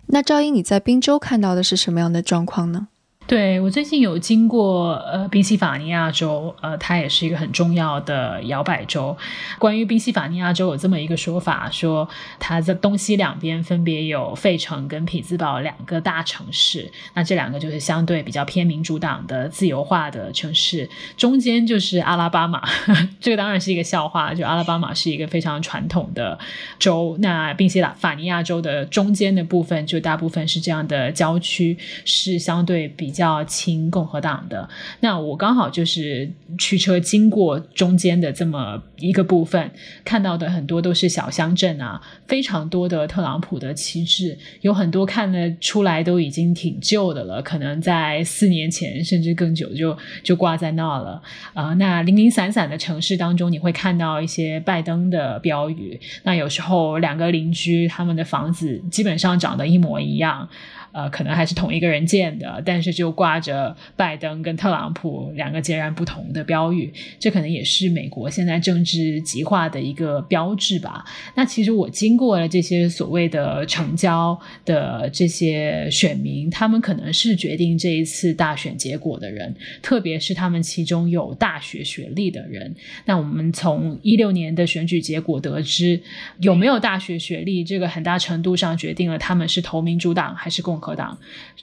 那赵英，你在宾州看到的是什么样的状况呢？对我最近有经过呃宾夕法尼亚州，呃，它也是一个很重要的摇摆州。关于宾夕法尼亚州有这么一个说法，说它在东西两边分别有费城跟匹兹堡两个大城市，那这两个就是相对比较偏民主党的自由化的城市，中间就是阿拉巴马。这个当然是一个笑话，就阿拉巴马是一个非常传统的州，那宾夕法尼亚州的中间的部分就大部分是这样的郊区，是相对比。亲共和党的，那我刚好就是驱车经过中间的这么一个部分，看到的很多都是小乡镇啊，非常多的特朗普的旗帜，有很多看得出来都已经挺旧的了，可能在四年前甚至更久就就挂在那了啊。那零零散散的城市当中，你会看到一些拜登的标语，那有时候两个邻居他们的房子基本上长得一模一样。呃，可能还是同一个人建的，但是就挂着拜登跟特朗普两个截然不同的标语，这可能也是美国现在政治极化的一个标志吧。那其实我经过了这些所谓的成交的这些选民，他们可能是决定这一次大选结果的人，特别是他们其中有大学学历的人。那我们从一六年的选举结果得知，有没有大学学历，这个很大程度上决定了他们是投民主党还是共。共和党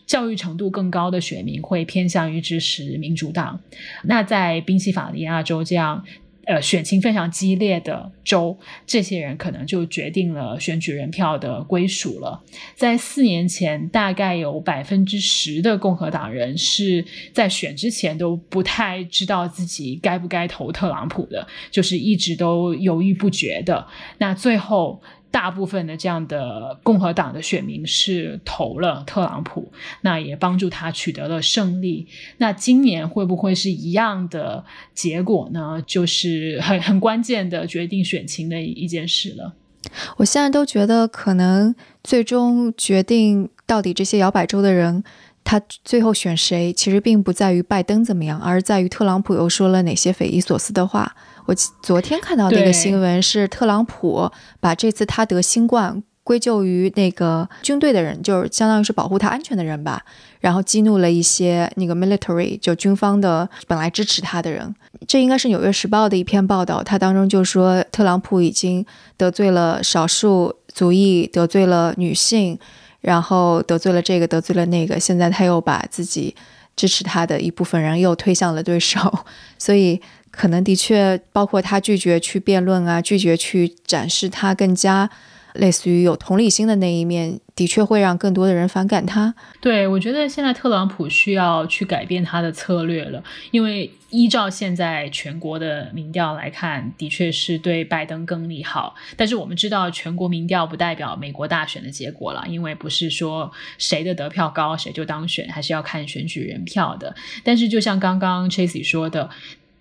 教育程度更高的选民会偏向于支持民主党。那在宾夕法尼亚州这样呃选情非常激烈的州，这些人可能就决定了选举人票的归属了。在四年前，大概有百分之十的共和党人是在选之前都不太知道自己该不该投特朗普的，就是一直都犹豫不决的。那最后。大部分的这样的共和党的选民是投了特朗普，那也帮助他取得了胜利。那今年会不会是一样的结果呢？就是很 很关键的决定选情的一件事了。我现在都觉得，可能最终决定到底这些摇摆州的人他最后选谁，其实并不在于拜登怎么样，而在于特朗普又说了哪些匪夷所思的话。我昨天看到那个新闻是特朗普把这次他得新冠归咎于那个军队的人，就是相当于是保护他安全的人吧，然后激怒了一些那个 military 就军方的本来支持他的人。这应该是《纽约时报》的一篇报道，它当中就说特朗普已经得罪了少数族裔，得罪了女性，然后得罪了这个，得罪了那个，现在他又把自己支持他的一部分人又推向了对手，所以。可能的确，包括他拒绝去辩论啊，拒绝去展示他更加类似于有同理心的那一面，的确会让更多的人反感他。对，我觉得现在特朗普需要去改变他的策略了，因为依照现在全国的民调来看，的确是对拜登更利好。但是我们知道，全国民调不代表美国大选的结果了，因为不是说谁的得票高谁就当选，还是要看选举人票的。但是就像刚刚 Chasey 说的。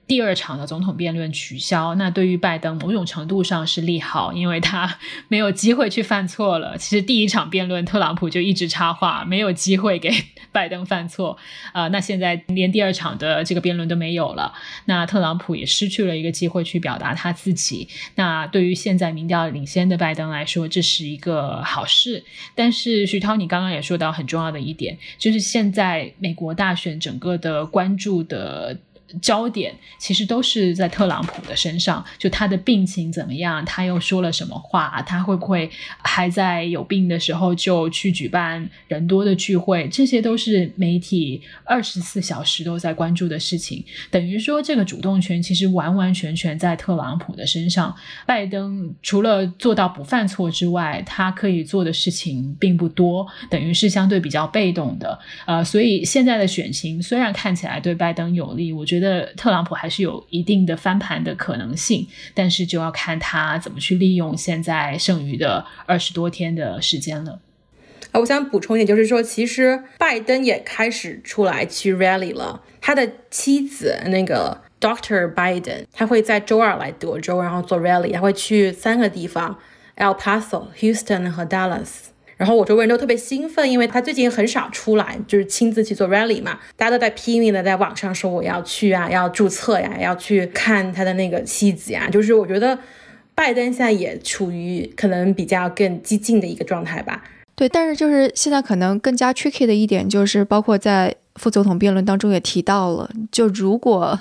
第二场的总统辩论取消，那对于拜登某种程度上是利好，因为他没有机会去犯错了。其实第一场辩论，特朗普就一直插话，没有机会给拜登犯错。啊，那现在连第二场的这个辩论都没有了，那特朗普也失去了一个机会去表达他自己。那对于现在民调领先的拜登来说，这是一个好事。但是徐涛，你刚刚也说到很重要的一点，就是现在美国大选整个的关注的。焦点其实都是在特朗普的身上，就他的病情怎么样，他又说了什么话，他会不会还在有病的时候就去举办人多的聚会，这些都是媒体二十四小时都在关注的事情。等于说，这个主动权其实完完全全在特朗普的身上。拜登除了做到不犯错之外，他可以做的事情并不多，等于是相对比较被动的。呃，所以现在的选情虽然看起来对拜登有利，我觉。觉得特朗普还是有一定的翻盘的可能性，但是就要看他怎么去利用现在剩余的二十多天的时间了。啊，我想补充一点，就是说，其实拜登也开始出来去 rally 了。他的妻子那个 Doctor Biden，他会在周二来德州，然后做 rally，他会去三个地方：El Paso、Houston 和 Dallas。然后我周围人都特别兴奋，因为他最近很少出来，就是亲自去做 rally 嘛。大家都在拼命的在网上说我要去啊，要注册呀，要去看他的那个妻子呀。就是我觉得拜登现在也处于可能比较更激进的一个状态吧。对，但是就是现在可能更加 tricky 的一点就是，包括在副总统辩论当中也提到了，就如果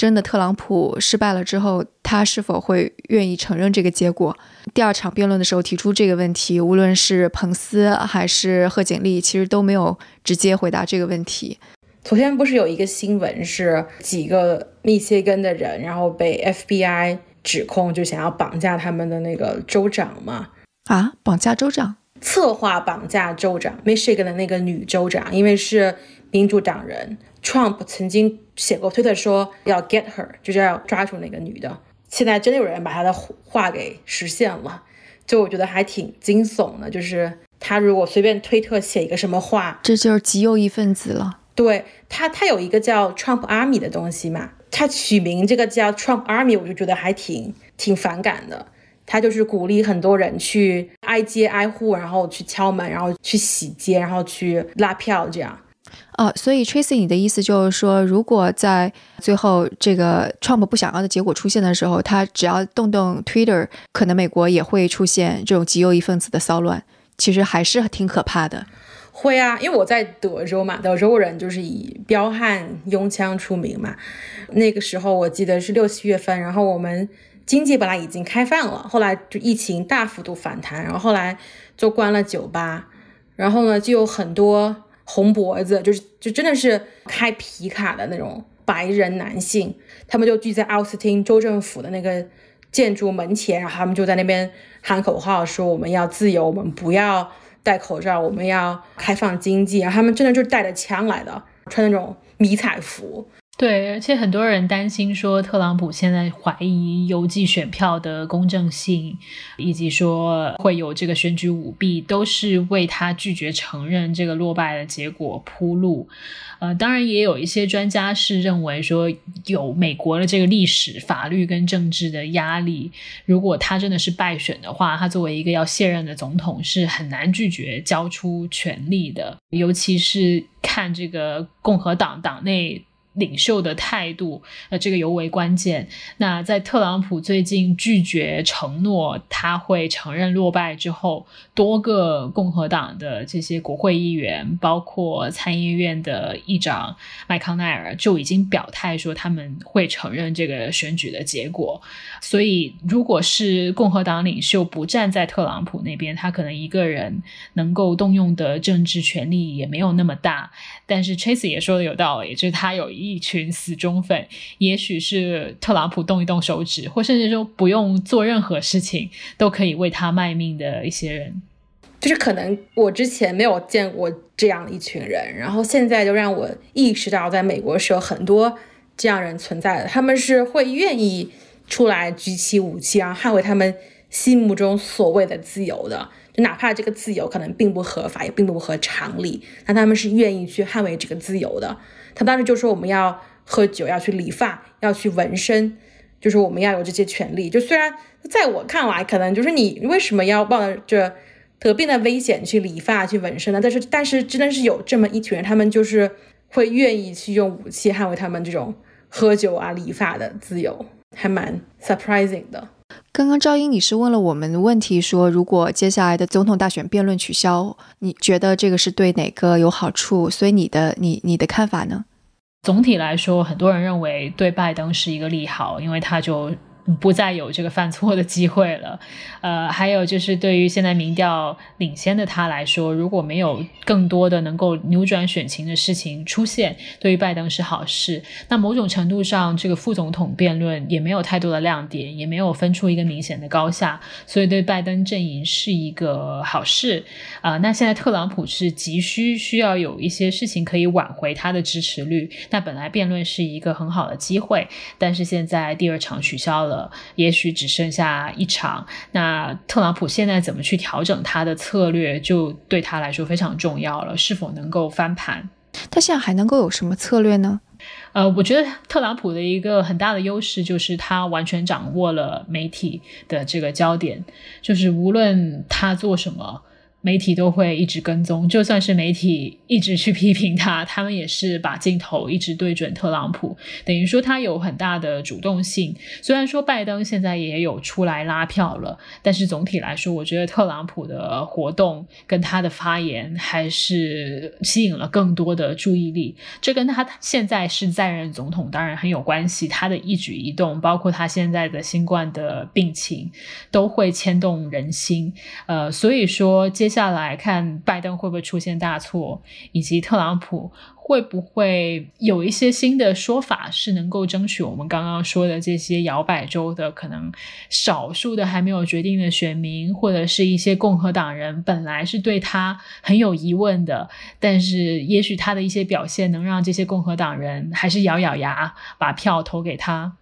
真的特朗普失败了之后，他是否会愿意承认这个结果？第二场辩论的时候提出这个问题，无论是彭斯还是贺锦丽，其实都没有直接回答这个问题。昨天不是有一个新闻是几个密歇根的人，然后被 FBI 指控就想要绑架他们的那个州长吗？啊，绑架州长？策划绑架州长，Michigan 的那个女州长，因为是民主党人，Trump 曾经写过推特说要 get her，就是要抓住那个女的。现在真的有人把他的话给实现了，就我觉得还挺惊悚的。就是他如果随便推特写一个什么话，这就是极右翼分子了。对他，他有一个叫 Trump Army 的东西嘛，他取名这个叫 Trump Army，我就觉得还挺挺反感的。他就是鼓励很多人去挨街挨户，然后去敲门，然后去洗街，然后去拉票，这样。啊，所以 Tracy，你的意思就是说，如果在最后这个 Trump 不想要的结果出现的时候，他只要动动 Twitter，可能美国也会出现这种极右翼分子的骚乱。其实还是挺可怕的。会啊，因为我在德州嘛，德州人就是以彪悍拥枪出名嘛。那个时候我记得是六七月份，然后我们。经济本来已经开放了，后来就疫情大幅度反弹，然后后来就关了酒吧，然后呢就有很多红脖子，就是就真的是开皮卡的那种白人男性，他们就聚在奥斯汀州政府的那个建筑门前，然后他们就在那边喊口号，说我们要自由，我们不要戴口罩，我们要开放经济，然后他们真的就是带着枪来的，穿那种迷彩服。对，而且很多人担心说，特朗普现在怀疑邮寄选票的公正性，以及说会有这个选举舞弊，都是为他拒绝承认这个落败的结果铺路。呃，当然也有一些专家是认为说，有美国的这个历史、法律跟政治的压力，如果他真的是败选的话，他作为一个要卸任的总统，是很难拒绝交出权力的，尤其是看这个共和党党内。领袖的态度，呃，这个尤为关键。那在特朗普最近拒绝承诺他会承认落败之后，多个共和党的这些国会议员，包括参议院的议长麦康奈尔，就已经表态说他们会承认这个选举的结果。所以，如果是共和党领袖不站在特朗普那边，他可能一个人能够动用的政治权力也没有那么大。但是 Chase 也说的有道理，就是他有。一一群死忠粉，也许是特朗普动一动手指，或甚至说不用做任何事情，都可以为他卖命的一些人，就是可能我之前没有见过这样一群人，然后现在就让我意识到，在美国是有很多这样人存在的，他们是会愿意出来举起武器，然后捍卫他们心目中所谓的自由的，就哪怕这个自由可能并不合法，也并不合常理，但他们是愿意去捍卫这个自由的。他当时就说我们要喝酒，要去理发，要去纹身，就是我们要有这些权利。就虽然在我看来，可能就是你为什么要冒着得病的危险去理发、去纹身呢？但是，但是真的是有这么一群人，他们就是会愿意去用武器捍卫他们这种喝酒啊、理发的自由，还蛮 surprising 的。刚刚赵英，你是问了我们问题，说如果接下来的总统大选辩论取消，你觉得这个是对哪个有好处？所以你的你你的看法呢？总体来说，很多人认为对拜登是一个利好，因为他就。不再有这个犯错的机会了，呃，还有就是对于现在民调领先的他来说，如果没有更多的能够扭转选情的事情出现，对于拜登是好事。那某种程度上，这个副总统辩论也没有太多的亮点，也没有分出一个明显的高下，所以对拜登阵营是一个好事啊。那现在特朗普是急需需要有一些事情可以挽回他的支持率，那本来辩论是一个很好的机会，但是现在第二场取消了。也许只剩下一场，那特朗普现在怎么去调整他的策略，就对他来说非常重要了。是否能够翻盘？他现在还能够有什么策略呢？呃，我觉得特朗普的一个很大的优势就是他完全掌握了媒体的这个焦点，就是无论他做什么。媒体都会一直跟踪，就算是媒体一直去批评他，他们也是把镜头一直对准特朗普，等于说他有很大的主动性。虽然说拜登现在也有出来拉票了，但是总体来说，我觉得特朗普的活动跟他的发言还是吸引了更多的注意力。这跟他现在是在任总统当然很有关系，他的一举一动，包括他现在的新冠的病情，都会牵动人心。呃，所以说接。下来看拜登会不会出现大错，以及特朗普会不会有一些新的说法，是能够争取我们刚刚说的这些摇摆州的可能少数的还没有决定的选民，或者是一些共和党人本来是对他很有疑问的，但是也许他的一些表现能让这些共和党人还是咬咬牙把票投给他。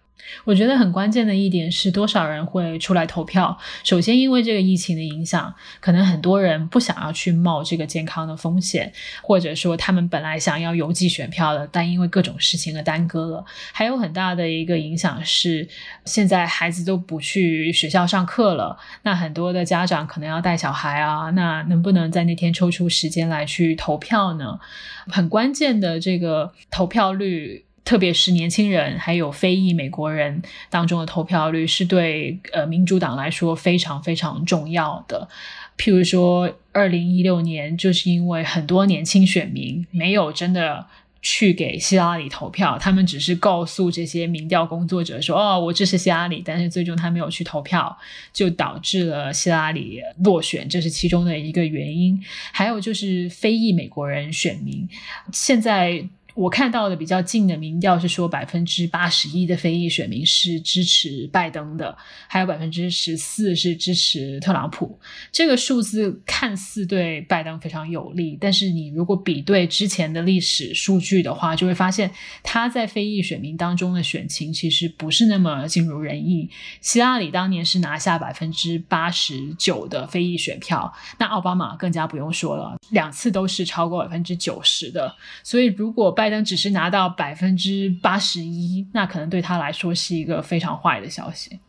我觉得很关键的一点是多少人会出来投票。首先，因为这个疫情的影响，可能很多人不想要去冒这个健康的风险，或者说他们本来想要邮寄选票的，但因为各种事情而耽搁了。还有很大的一个影响是，现在孩子都不去学校上课了，那很多的家长可能要带小孩啊，那能不能在那天抽出时间来去投票呢？很关键的这个投票率。特别是年轻人还有非裔美国人当中的投票率是对呃民主党来说非常非常重要的。譬如说，二零一六年就是因为很多年轻选民没有真的去给希拉里投票，他们只是告诉这些民调工作者说：“哦，我支持希拉里。”但是最终他没有去投票，就导致了希拉里落选，这是其中的一个原因。还有就是非裔美国人选民现在。我看到的比较近的民调是说，百分之八十一的非裔选民是支持拜登的，还有百分之十四是支持特朗普。这个数字看似对拜登非常有利，但是你如果比对之前的历史数据的话，就会发现他在非裔选民当中的选情其实不是那么尽如人意。希拉里当年是拿下百分之八十九的非裔选票，那奥巴马更加不用说了，两次都是超过百分之九十的。所以如果拜登只是拿到百分之八十一，那可能对他来说是一个非常坏的消息。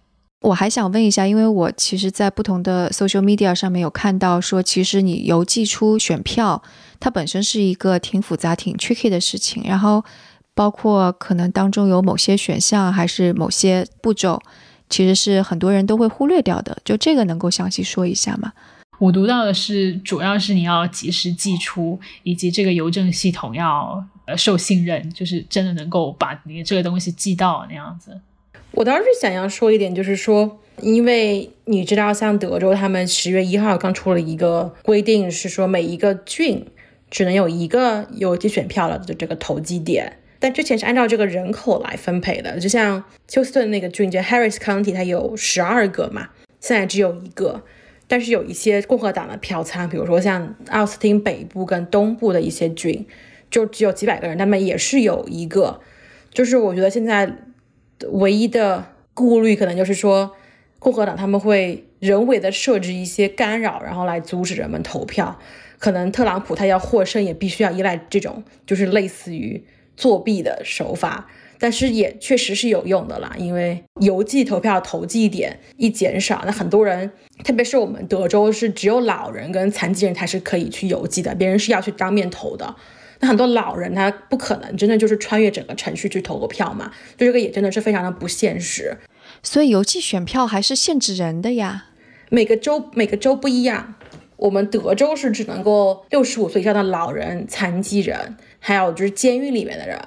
我还想问一下，因为我其实，在不同的 social media 上面有看到说，其实你邮寄出选票，它本身是一个挺复杂、挺 tricky 的事情。然后，包括可能当中有某些选项，还是某些步骤，其实是很多人都会忽略掉的。就这个，能够详细说一下吗？我读到的是，主要是你要及时寄出，以及这个邮政系统要受信任，就是真的能够把你这个东西寄到那样子。我倒是想要说一点，就是说，因为你知道，像德州他们十月一号刚出了一个规定，是说每一个郡只能有一个邮寄选票了的这个投寄点，但之前是按照这个人口来分配的，就像休斯顿那个郡，就 Harris County，它有十二个嘛，现在只有一个。但是有一些共和党的票仓，比如说像奥斯汀北部跟东部的一些郡，就只有几百个人，他们也是有一个。就是我觉得现在唯一的顾虑，可能就是说共和党他们会人为的设置一些干扰，然后来阻止人们投票。可能特朗普他要获胜，也必须要依赖这种就是类似于作弊的手法。但是也确实是有用的啦，因为邮寄投票投寄点一减少，那很多人，特别是我们德州是只有老人跟残疾人才是可以去邮寄的，别人是要去当面投的。那很多老人他不可能真的就是穿越整个城市去投个票嘛，就这个也真的是非常的不现实。所以邮寄选票还是限制人的呀，每个州每个州不一样。我们德州是只能够六十五岁以上的老人、残疾人，还有就是监狱里面的人，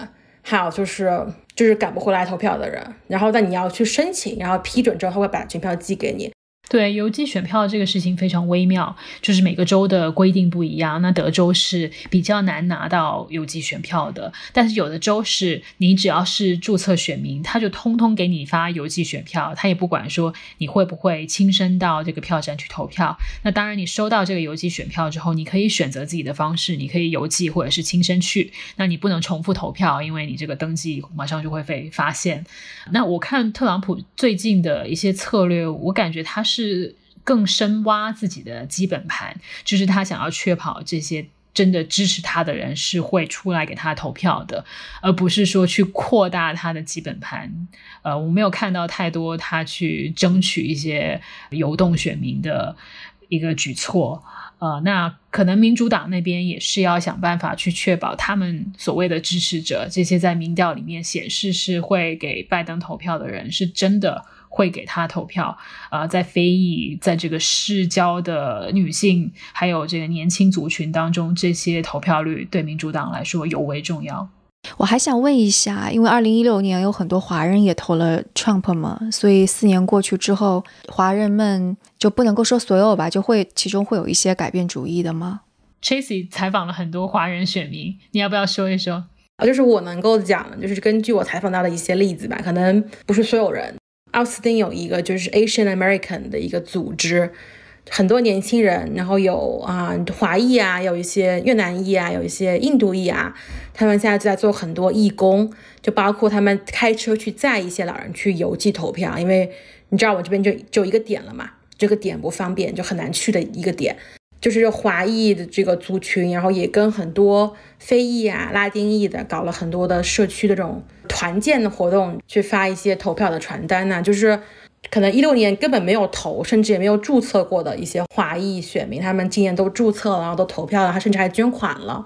还有就是。就是赶不回来投票的人，然后但你要去申请，然后批准之后，他会把选票寄给你。对邮寄选票这个事情非常微妙，就是每个州的规定不一样。那德州是比较难拿到邮寄选票的，但是有的州是你只要是注册选民，他就通通给你发邮寄选票，他也不管说你会不会亲身到这个票站去投票。那当然，你收到这个邮寄选票之后，你可以选择自己的方式，你可以邮寄或者是亲身去。那你不能重复投票，因为你这个登记马上就会被发现。那我看特朗普最近的一些策略，我感觉他是。是更深挖自己的基本盘，就是他想要确保这些真的支持他的人是会出来给他投票的，而不是说去扩大他的基本盘。呃，我没有看到太多他去争取一些游动选民的一个举措。呃，那可能民主党那边也是要想办法去确保他们所谓的支持者，这些在民调里面显示是会给拜登投票的人，是真的会给他投票。啊，在非裔，在这个世交的女性，还有这个年轻族群当中，这些投票率对民主党来说尤为重要。我还想问一下，因为二零一六年有很多华人也投了 Trump 嘛，所以四年过去之后，华人们就不能够说所有吧，就会其中会有一些改变主意的吗？Tracy 采访了很多华人选民，你要不要说一说？啊，就是我能够讲的，就是根据我采访到的一些例子吧，可能不是所有人。奥斯汀有一个就是 Asian American 的一个组织。很多年轻人，然后有啊华裔啊，有一些越南裔啊，有一些印度裔啊，他们现在就在做很多义工，就包括他们开车去载一些老人去邮寄投票，因为你知道我这边就就一个点了嘛，这个点不方便，就很难去的一个点，就是华裔的这个族群，然后也跟很多非裔啊、拉丁裔的搞了很多的社区的这种团建的活动，去发一些投票的传单呐，就是。可能一六年根本没有投，甚至也没有注册过的一些华裔选民，他们今年都注册了，然后都投票了，他甚至还捐款了。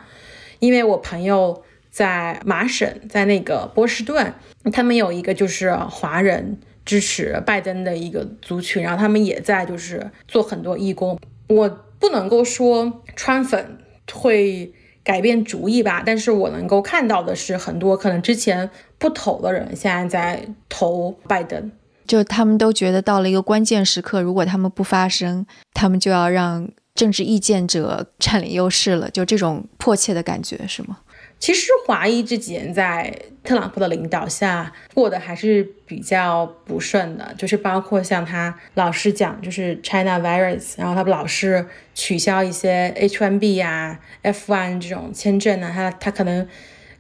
因为我朋友在麻省，在那个波士顿，他们有一个就是华人支持拜登的一个族群，然后他们也在就是做很多义工。我不能够说川粉会改变主意吧，但是我能够看到的是，很多可能之前不投的人，现在在投拜登。就他们都觉得到了一个关键时刻，如果他们不发声，他们就要让政治意见者占领优势了，就这种迫切的感觉是吗？其实华裔这几年在特朗普的领导下过得还是比较不顺的，就是包括像他老是讲就是 China virus，然后他老是取消一些 H1B 啊、F1 这种签证呢，他他可能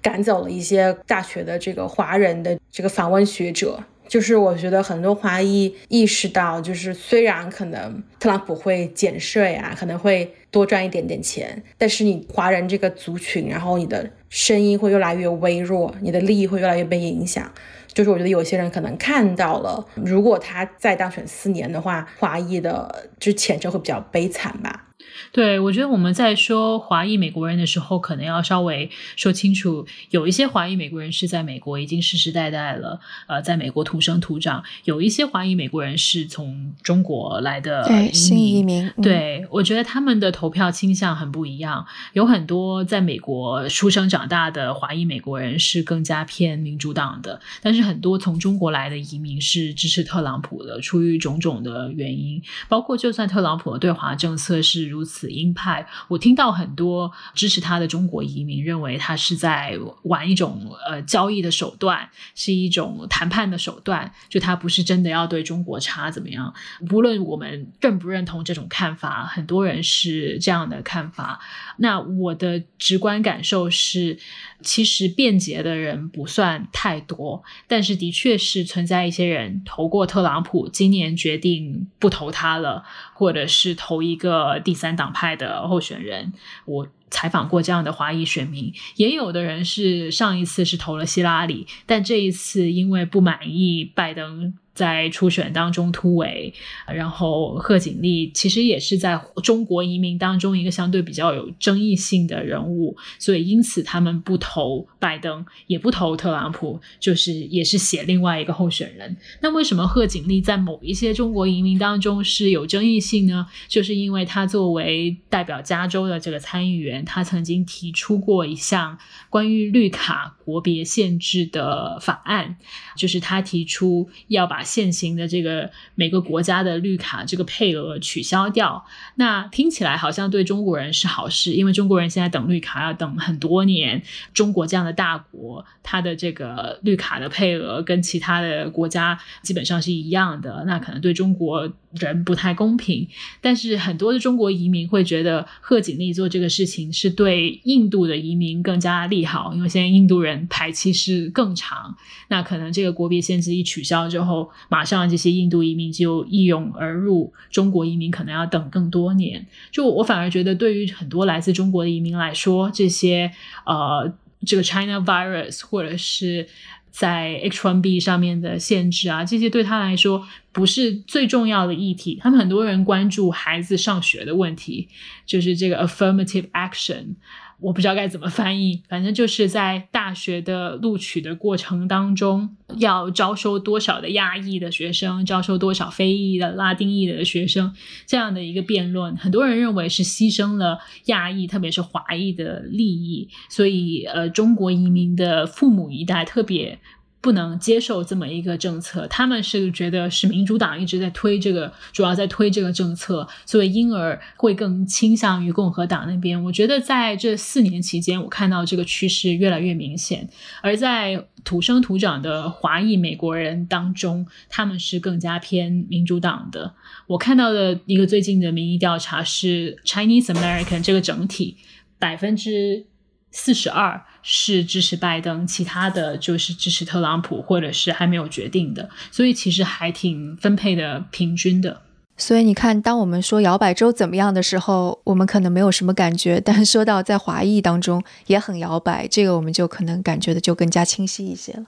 赶走了一些大学的这个华人的这个访问学者。就是我觉得很多华裔意识到，就是虽然可能特朗普会减税啊，可能会多赚一点点钱，但是你华人这个族群，然后你的声音会越来越微弱，你的利益会越来越被影响。就是我觉得有些人可能看到了，如果他再当选四年的话，华裔的就前程会比较悲惨吧。对，我觉得我们在说华裔美国人的时候，可能要稍微说清楚，有一些华裔美国人是在美国已经世世代代了，呃，在美国土生土长；有一些华裔美国人是从中国来的新移民。对，我觉得他们的投票倾向很不一样。有很多在美国出生长大的华裔美国人是更加偏民主党的，但是很多从中国来的移民是支持特朗普的，出于种种的原因，包括就算特朗普的对华政策是如。此鹰派，我听到很多支持他的中国移民认为他是在玩一种呃交易的手段，是一种谈判的手段，就他不是真的要对中国差怎么样。不论我们认不认同这种看法，很多人是这样的看法。那我的直观感受是，其实便捷的人不算太多，但是的确是存在一些人投过特朗普，今年决定不投他了，或者是投一个第三党派的候选人。我采访过这样的华裔选民，也有的人是上一次是投了希拉里，但这一次因为不满意拜登。在初选当中突围，然后贺锦丽其实也是在中国移民当中一个相对比较有争议性的人物，所以因此他们不投拜登，也不投特朗普，就是也是写另外一个候选人。那为什么贺锦丽在某一些中国移民当中是有争议性呢？就是因为他作为代表加州的这个参议员，他曾经提出过一项关于绿卡国别限制的法案，就是他提出要把现行的这个每个国家的绿卡这个配额取消掉，那听起来好像对中国人是好事，因为中国人现在等绿卡要等很多年。中国这样的大国，它的这个绿卡的配额跟其他的国家基本上是一样的，那可能对中国人不太公平。但是很多的中国移民会觉得贺锦丽做这个事情是对印度的移民更加利好，因为现在印度人排期是更长，那可能这个国别限制一取消之后。马上这些印度移民就一涌而入，中国移民可能要等更多年。就我反而觉得，对于很多来自中国的移民来说，这些呃，这个 China virus 或者是。在 H1B 上面的限制啊，这些对他来说不是最重要的议题。他们很多人关注孩子上学的问题，就是这个 affirmative action。我不知道该怎么翻译，反正就是在大学的录取的过程当中，要招收多少的亚裔的学生，招收多少非裔的、拉丁裔的学生，这样的一个辩论，很多人认为是牺牲了亚裔，特别是华裔的利益，所以呃，中国移民的父母一代特别。不能接受这么一个政策，他们是觉得是民主党一直在推这个，主要在推这个政策，所以因而会更倾向于共和党那边。我觉得在这四年期间，我看到这个趋势越来越明显。而在土生土长的华裔美国人当中，他们是更加偏民主党的。我看到的一个最近的民意调查是 Chinese American 这个整体百分之。四十二是支持拜登，其他的就是支持特朗普，或者是还没有决定的，所以其实还挺分配的平均的。所以你看，当我们说摇摆州怎么样的时候，我们可能没有什么感觉；但说到在华裔当中也很摇摆，这个我们就可能感觉的就更加清晰一些了。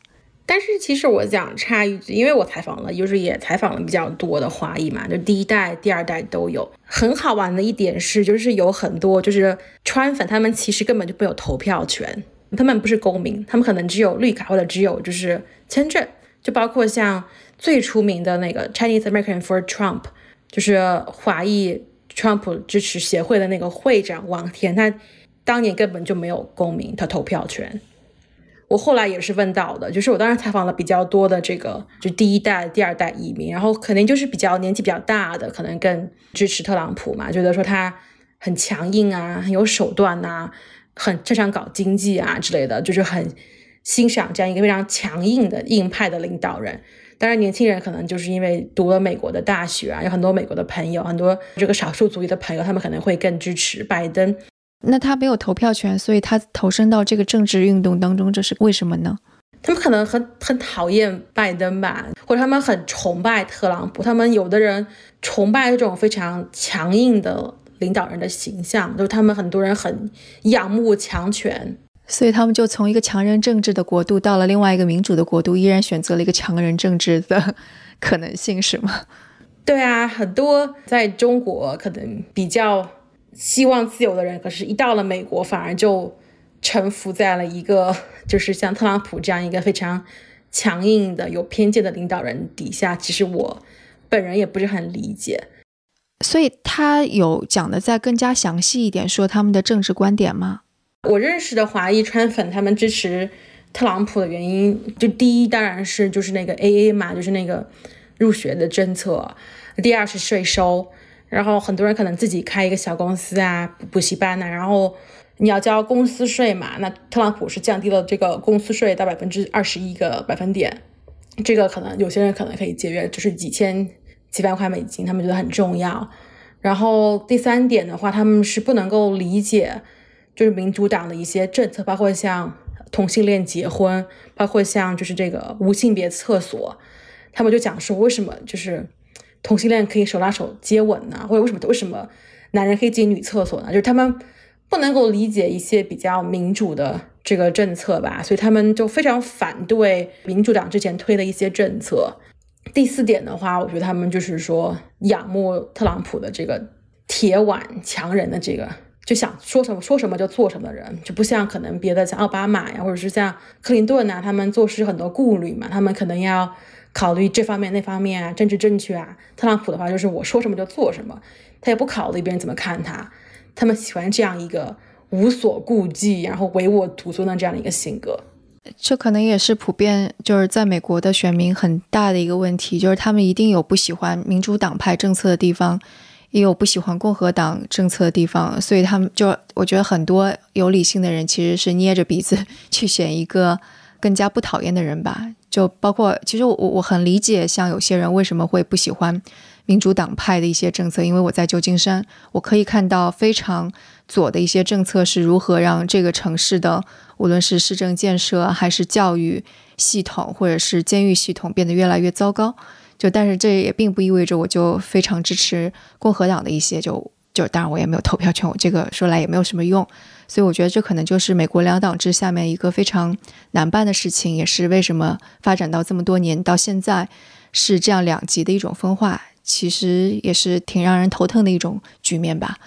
但是其实我讲插一句，因为我采访了，就是也采访了比较多的华裔嘛，就第一代、第二代都有。很好玩的一点是，就是有很多就是川粉，他们其实根本就没有投票权，他们不是公民，他们可能只有绿卡或者只有就是签证。就包括像最出名的那个 Chinese American for Trump，就是华裔 Trump 支持协会的那个会长王天，他当年根本就没有公民他投票权。我后来也是问到的，就是我当时采访了比较多的这个，就第一代、第二代移民，然后肯定就是比较年纪比较大的，可能更支持特朗普嘛，觉得说他很强硬啊，很有手段呐，很擅长搞经济啊之类的，就是很欣赏这样一个非常强硬的硬派的领导人。当然，年轻人可能就是因为读了美国的大学啊，有很多美国的朋友，很多这个少数族裔的朋友，他们可能会更支持拜登。那他没有投票权，所以他投身到这个政治运动当中，这是为什么呢？他们可能很很讨厌拜登吧，或者他们很崇拜特朗普。他们有的人崇拜这种非常强硬的领导人的形象，就是他们很多人很仰慕强权，所以他们就从一个强人政治的国度到了另外一个民主的国度，依然选择了一个强人政治的可能性，是吗？对啊，很多在中国可能比较。希望自由的人，可是，一到了美国，反而就臣服在了一个就是像特朗普这样一个非常强硬的、有偏见的领导人底下。其实我本人也不是很理解。所以他有讲的再更加详细一点，说他们的政治观点吗？我认识的华裔川粉，他们支持特朗普的原因，就第一当然是就是那个 AA 嘛，就是那个入学的政策；第二是税收。然后很多人可能自己开一个小公司啊，补习班呐，然后你要交公司税嘛。那特朗普是降低了这个公司税到百分之二十一个百分点，这个可能有些人可能可以节约，就是几千几百块美金，他们觉得很重要。然后第三点的话，他们是不能够理解，就是民主党的一些政策，包括像同性恋结婚，包括像就是这个无性别厕所，他们就讲说为什么就是。同性恋可以手拉手接吻呢，或者为什么为什么男人可以进女厕所呢？就是他们不能够理解一些比较民主的这个政策吧，所以他们就非常反对民主党之前推的一些政策。第四点的话，我觉得他们就是说仰慕特朗普的这个铁腕强人的这个，就想说什么说什么就做什么的人，就不像可能别的像奥巴马呀，或者是像克林顿呐，他们做事很多顾虑嘛，他们可能要。考虑这方面那方面啊，政治正确啊。特朗普的话就是我说什么就做什么，他也不考虑别人怎么看他。他们喜欢这样一个无所顾忌，然后唯我独尊的这样的一个性格。这可能也是普遍就是在美国的选民很大的一个问题，就是他们一定有不喜欢民主党派政策的地方，也有不喜欢共和党政策的地方，所以他们就我觉得很多有理性的人其实是捏着鼻子 去选一个更加不讨厌的人吧。就包括，其实我我很理解，像有些人为什么会不喜欢民主党派的一些政策，因为我在旧金山，我可以看到非常左的一些政策是如何让这个城市的无论是市政建设，还是教育系统，或者是监狱系统变得越来越糟糕。就但是这也并不意味着我就非常支持共和党的一些就。就当然我也没有投票权，我这个说来也没有什么用。所以我觉得这可能就是美国两党制下面一个非常难办的事情，也是为什么发展到这么多年到现在是这样两极的一种分化，其实也是挺让人头疼的一种局面吧。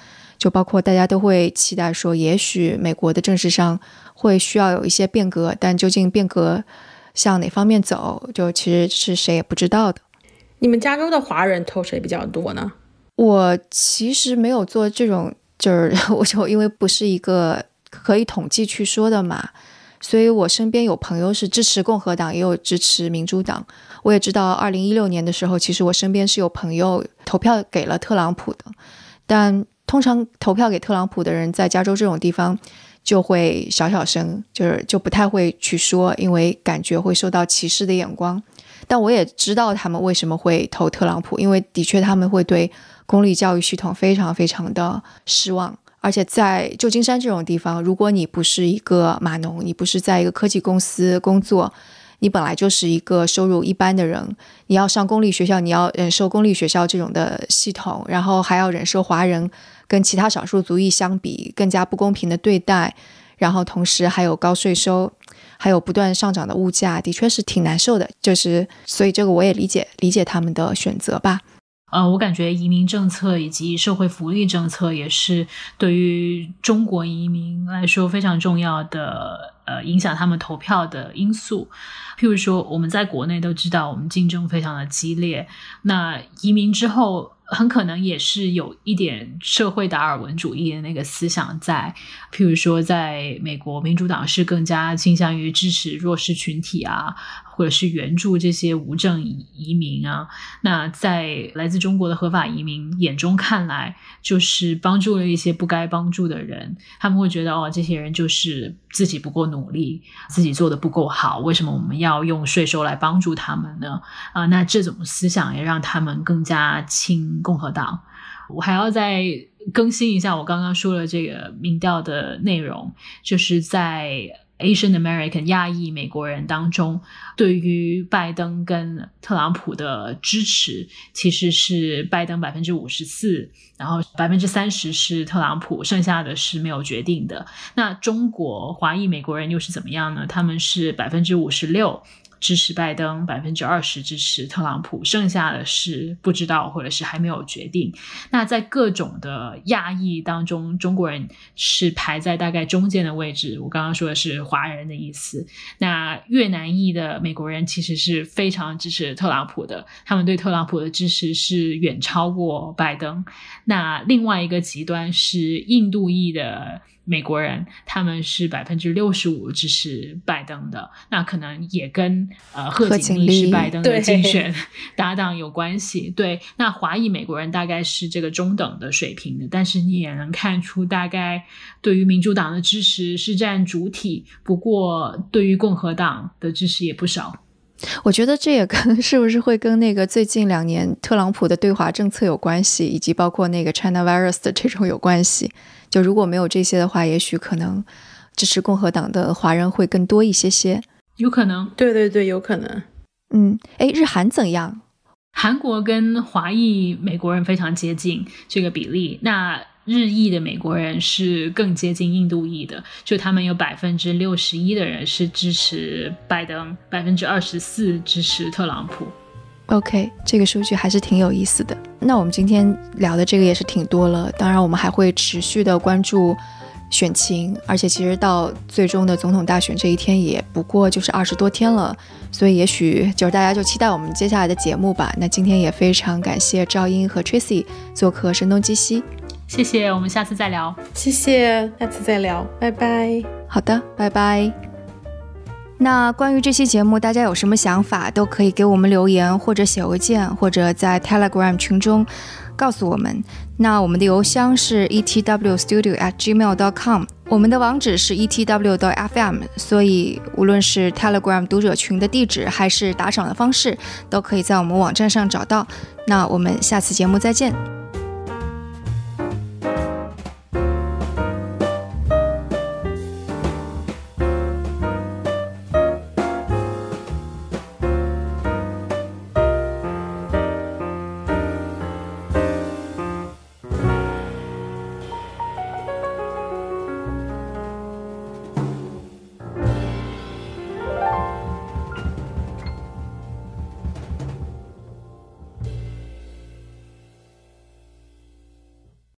就包括大家都会期待说，也许美国的政治上会需要有一些变革，但究竟变革向哪方面走，就其实是谁也不知道的。你们加州的华人投谁比较多呢？我其实没有做这种。就是 我就因为不是一个可以统计去说的嘛，所以我身边有朋友是支持共和党，也有支持民主党。我也知道，二零一六年的时候，其实我身边是有朋友投票给了特朗普的。但通常投票给特朗普的人，在加州这种地方就会小小声，就是就不太会去说，因为感觉会受到歧视的眼光。但我也知道他们为什么会投特朗普，因为的确他们会对。公立教育系统非常非常的失望，而且在旧金山这种地方，如果你不是一个码农，你不是在一个科技公司工作，你本来就是一个收入一般的人，你要上公立学校，你要忍受公立学校这种的系统，然后还要忍受华人 跟其他少数族裔相比更加不公平的对待，然后同时还有高税收，还有不断上涨的物价，的确是挺难受的。就是所以这个我也理解理解他们的选择吧。呃，我感觉移民政策以及社会福利政策也是对于中国移民来说非常重要的，呃，影响他们投票的因素。譬如说，我们在国内都知道，我们竞争非常的激烈，那移民之后。很可能也是有一点社会达尔文主义的那个思想在，譬如说，在美国，民主党是更加倾向于支持弱势群体啊，或者是援助这些无证移民啊。那在来自中国的合法移民眼中看来，就是帮助了一些不该帮助的人，他们会觉得哦，这些人就是自己不够努力，自己做的不够好，为什么我们要用税收来帮助他们呢？啊，那这种思想也让他们更加亲。共和党，我还要再更新一下我刚刚说的这个民调的内容，就是在 Asian American 亚裔美国人当中，对于拜登跟特朗普的支持其实是拜登百分之五十四，然后百分之三十是特朗普，剩下的是没有决定的。那中国华裔美国人又是怎么样呢？他们是百分之五十六。支持拜登百分之二十，支持特朗普，剩下的是不知道或者是还没有决定。那在各种的亚裔当中，中国人是排在大概中间的位置。我刚刚说的是华人的意思。那越南裔的美国人其实是非常支持特朗普的，他们对特朗普的支持是远超过拜登。那另外一个极端是印度裔的。美国人他们是百分之六十五支持拜登的，那可能也跟呃贺锦丽是拜登的竞选搭档有关系。对，那华裔美国人大概是这个中等的水平的，但是你也能看出，大概对于民主党的支持是占主体，不过对于共和党的支持也不少。我觉得这也跟是不是会跟那个最近两年特朗普的对华政策有关系，以及包括那个 China Virus 的这种有关系。就如果没有这些的话，也许可能支持共和党的华人会更多一些些，有可能。对对对，有可能。嗯，哎，日韩怎样？韩国跟华裔美国人非常接近这个比例。那日裔的美国人是更接近印度裔的，就他们有百分之六十一的人是支持拜登，百分之二十四支持特朗普。OK，这个数据还是挺有意思的。那我们今天聊的这个也是挺多了，当然我们还会持续的关注选情，而且其实到最终的总统大选这一天也不过就是二十多天了，所以也许就是大家就期待我们接下来的节目吧。那今天也非常感谢赵英和 Tracy 做客《声东击西》，谢谢，我们下次再聊。谢谢，下次再聊，拜拜。好的，拜拜。那关于这期节目，大家有什么想法，都可以给我们留言，或者写邮件，或者在 Telegram 群中告诉我们。那我们的邮箱是 etwstudio@gmail.com，我们的网址是 etw.fm。所以无论是 Telegram 读者群的地址，还是打赏的方式，都可以在我们网站上找到。那我们下次节目再见。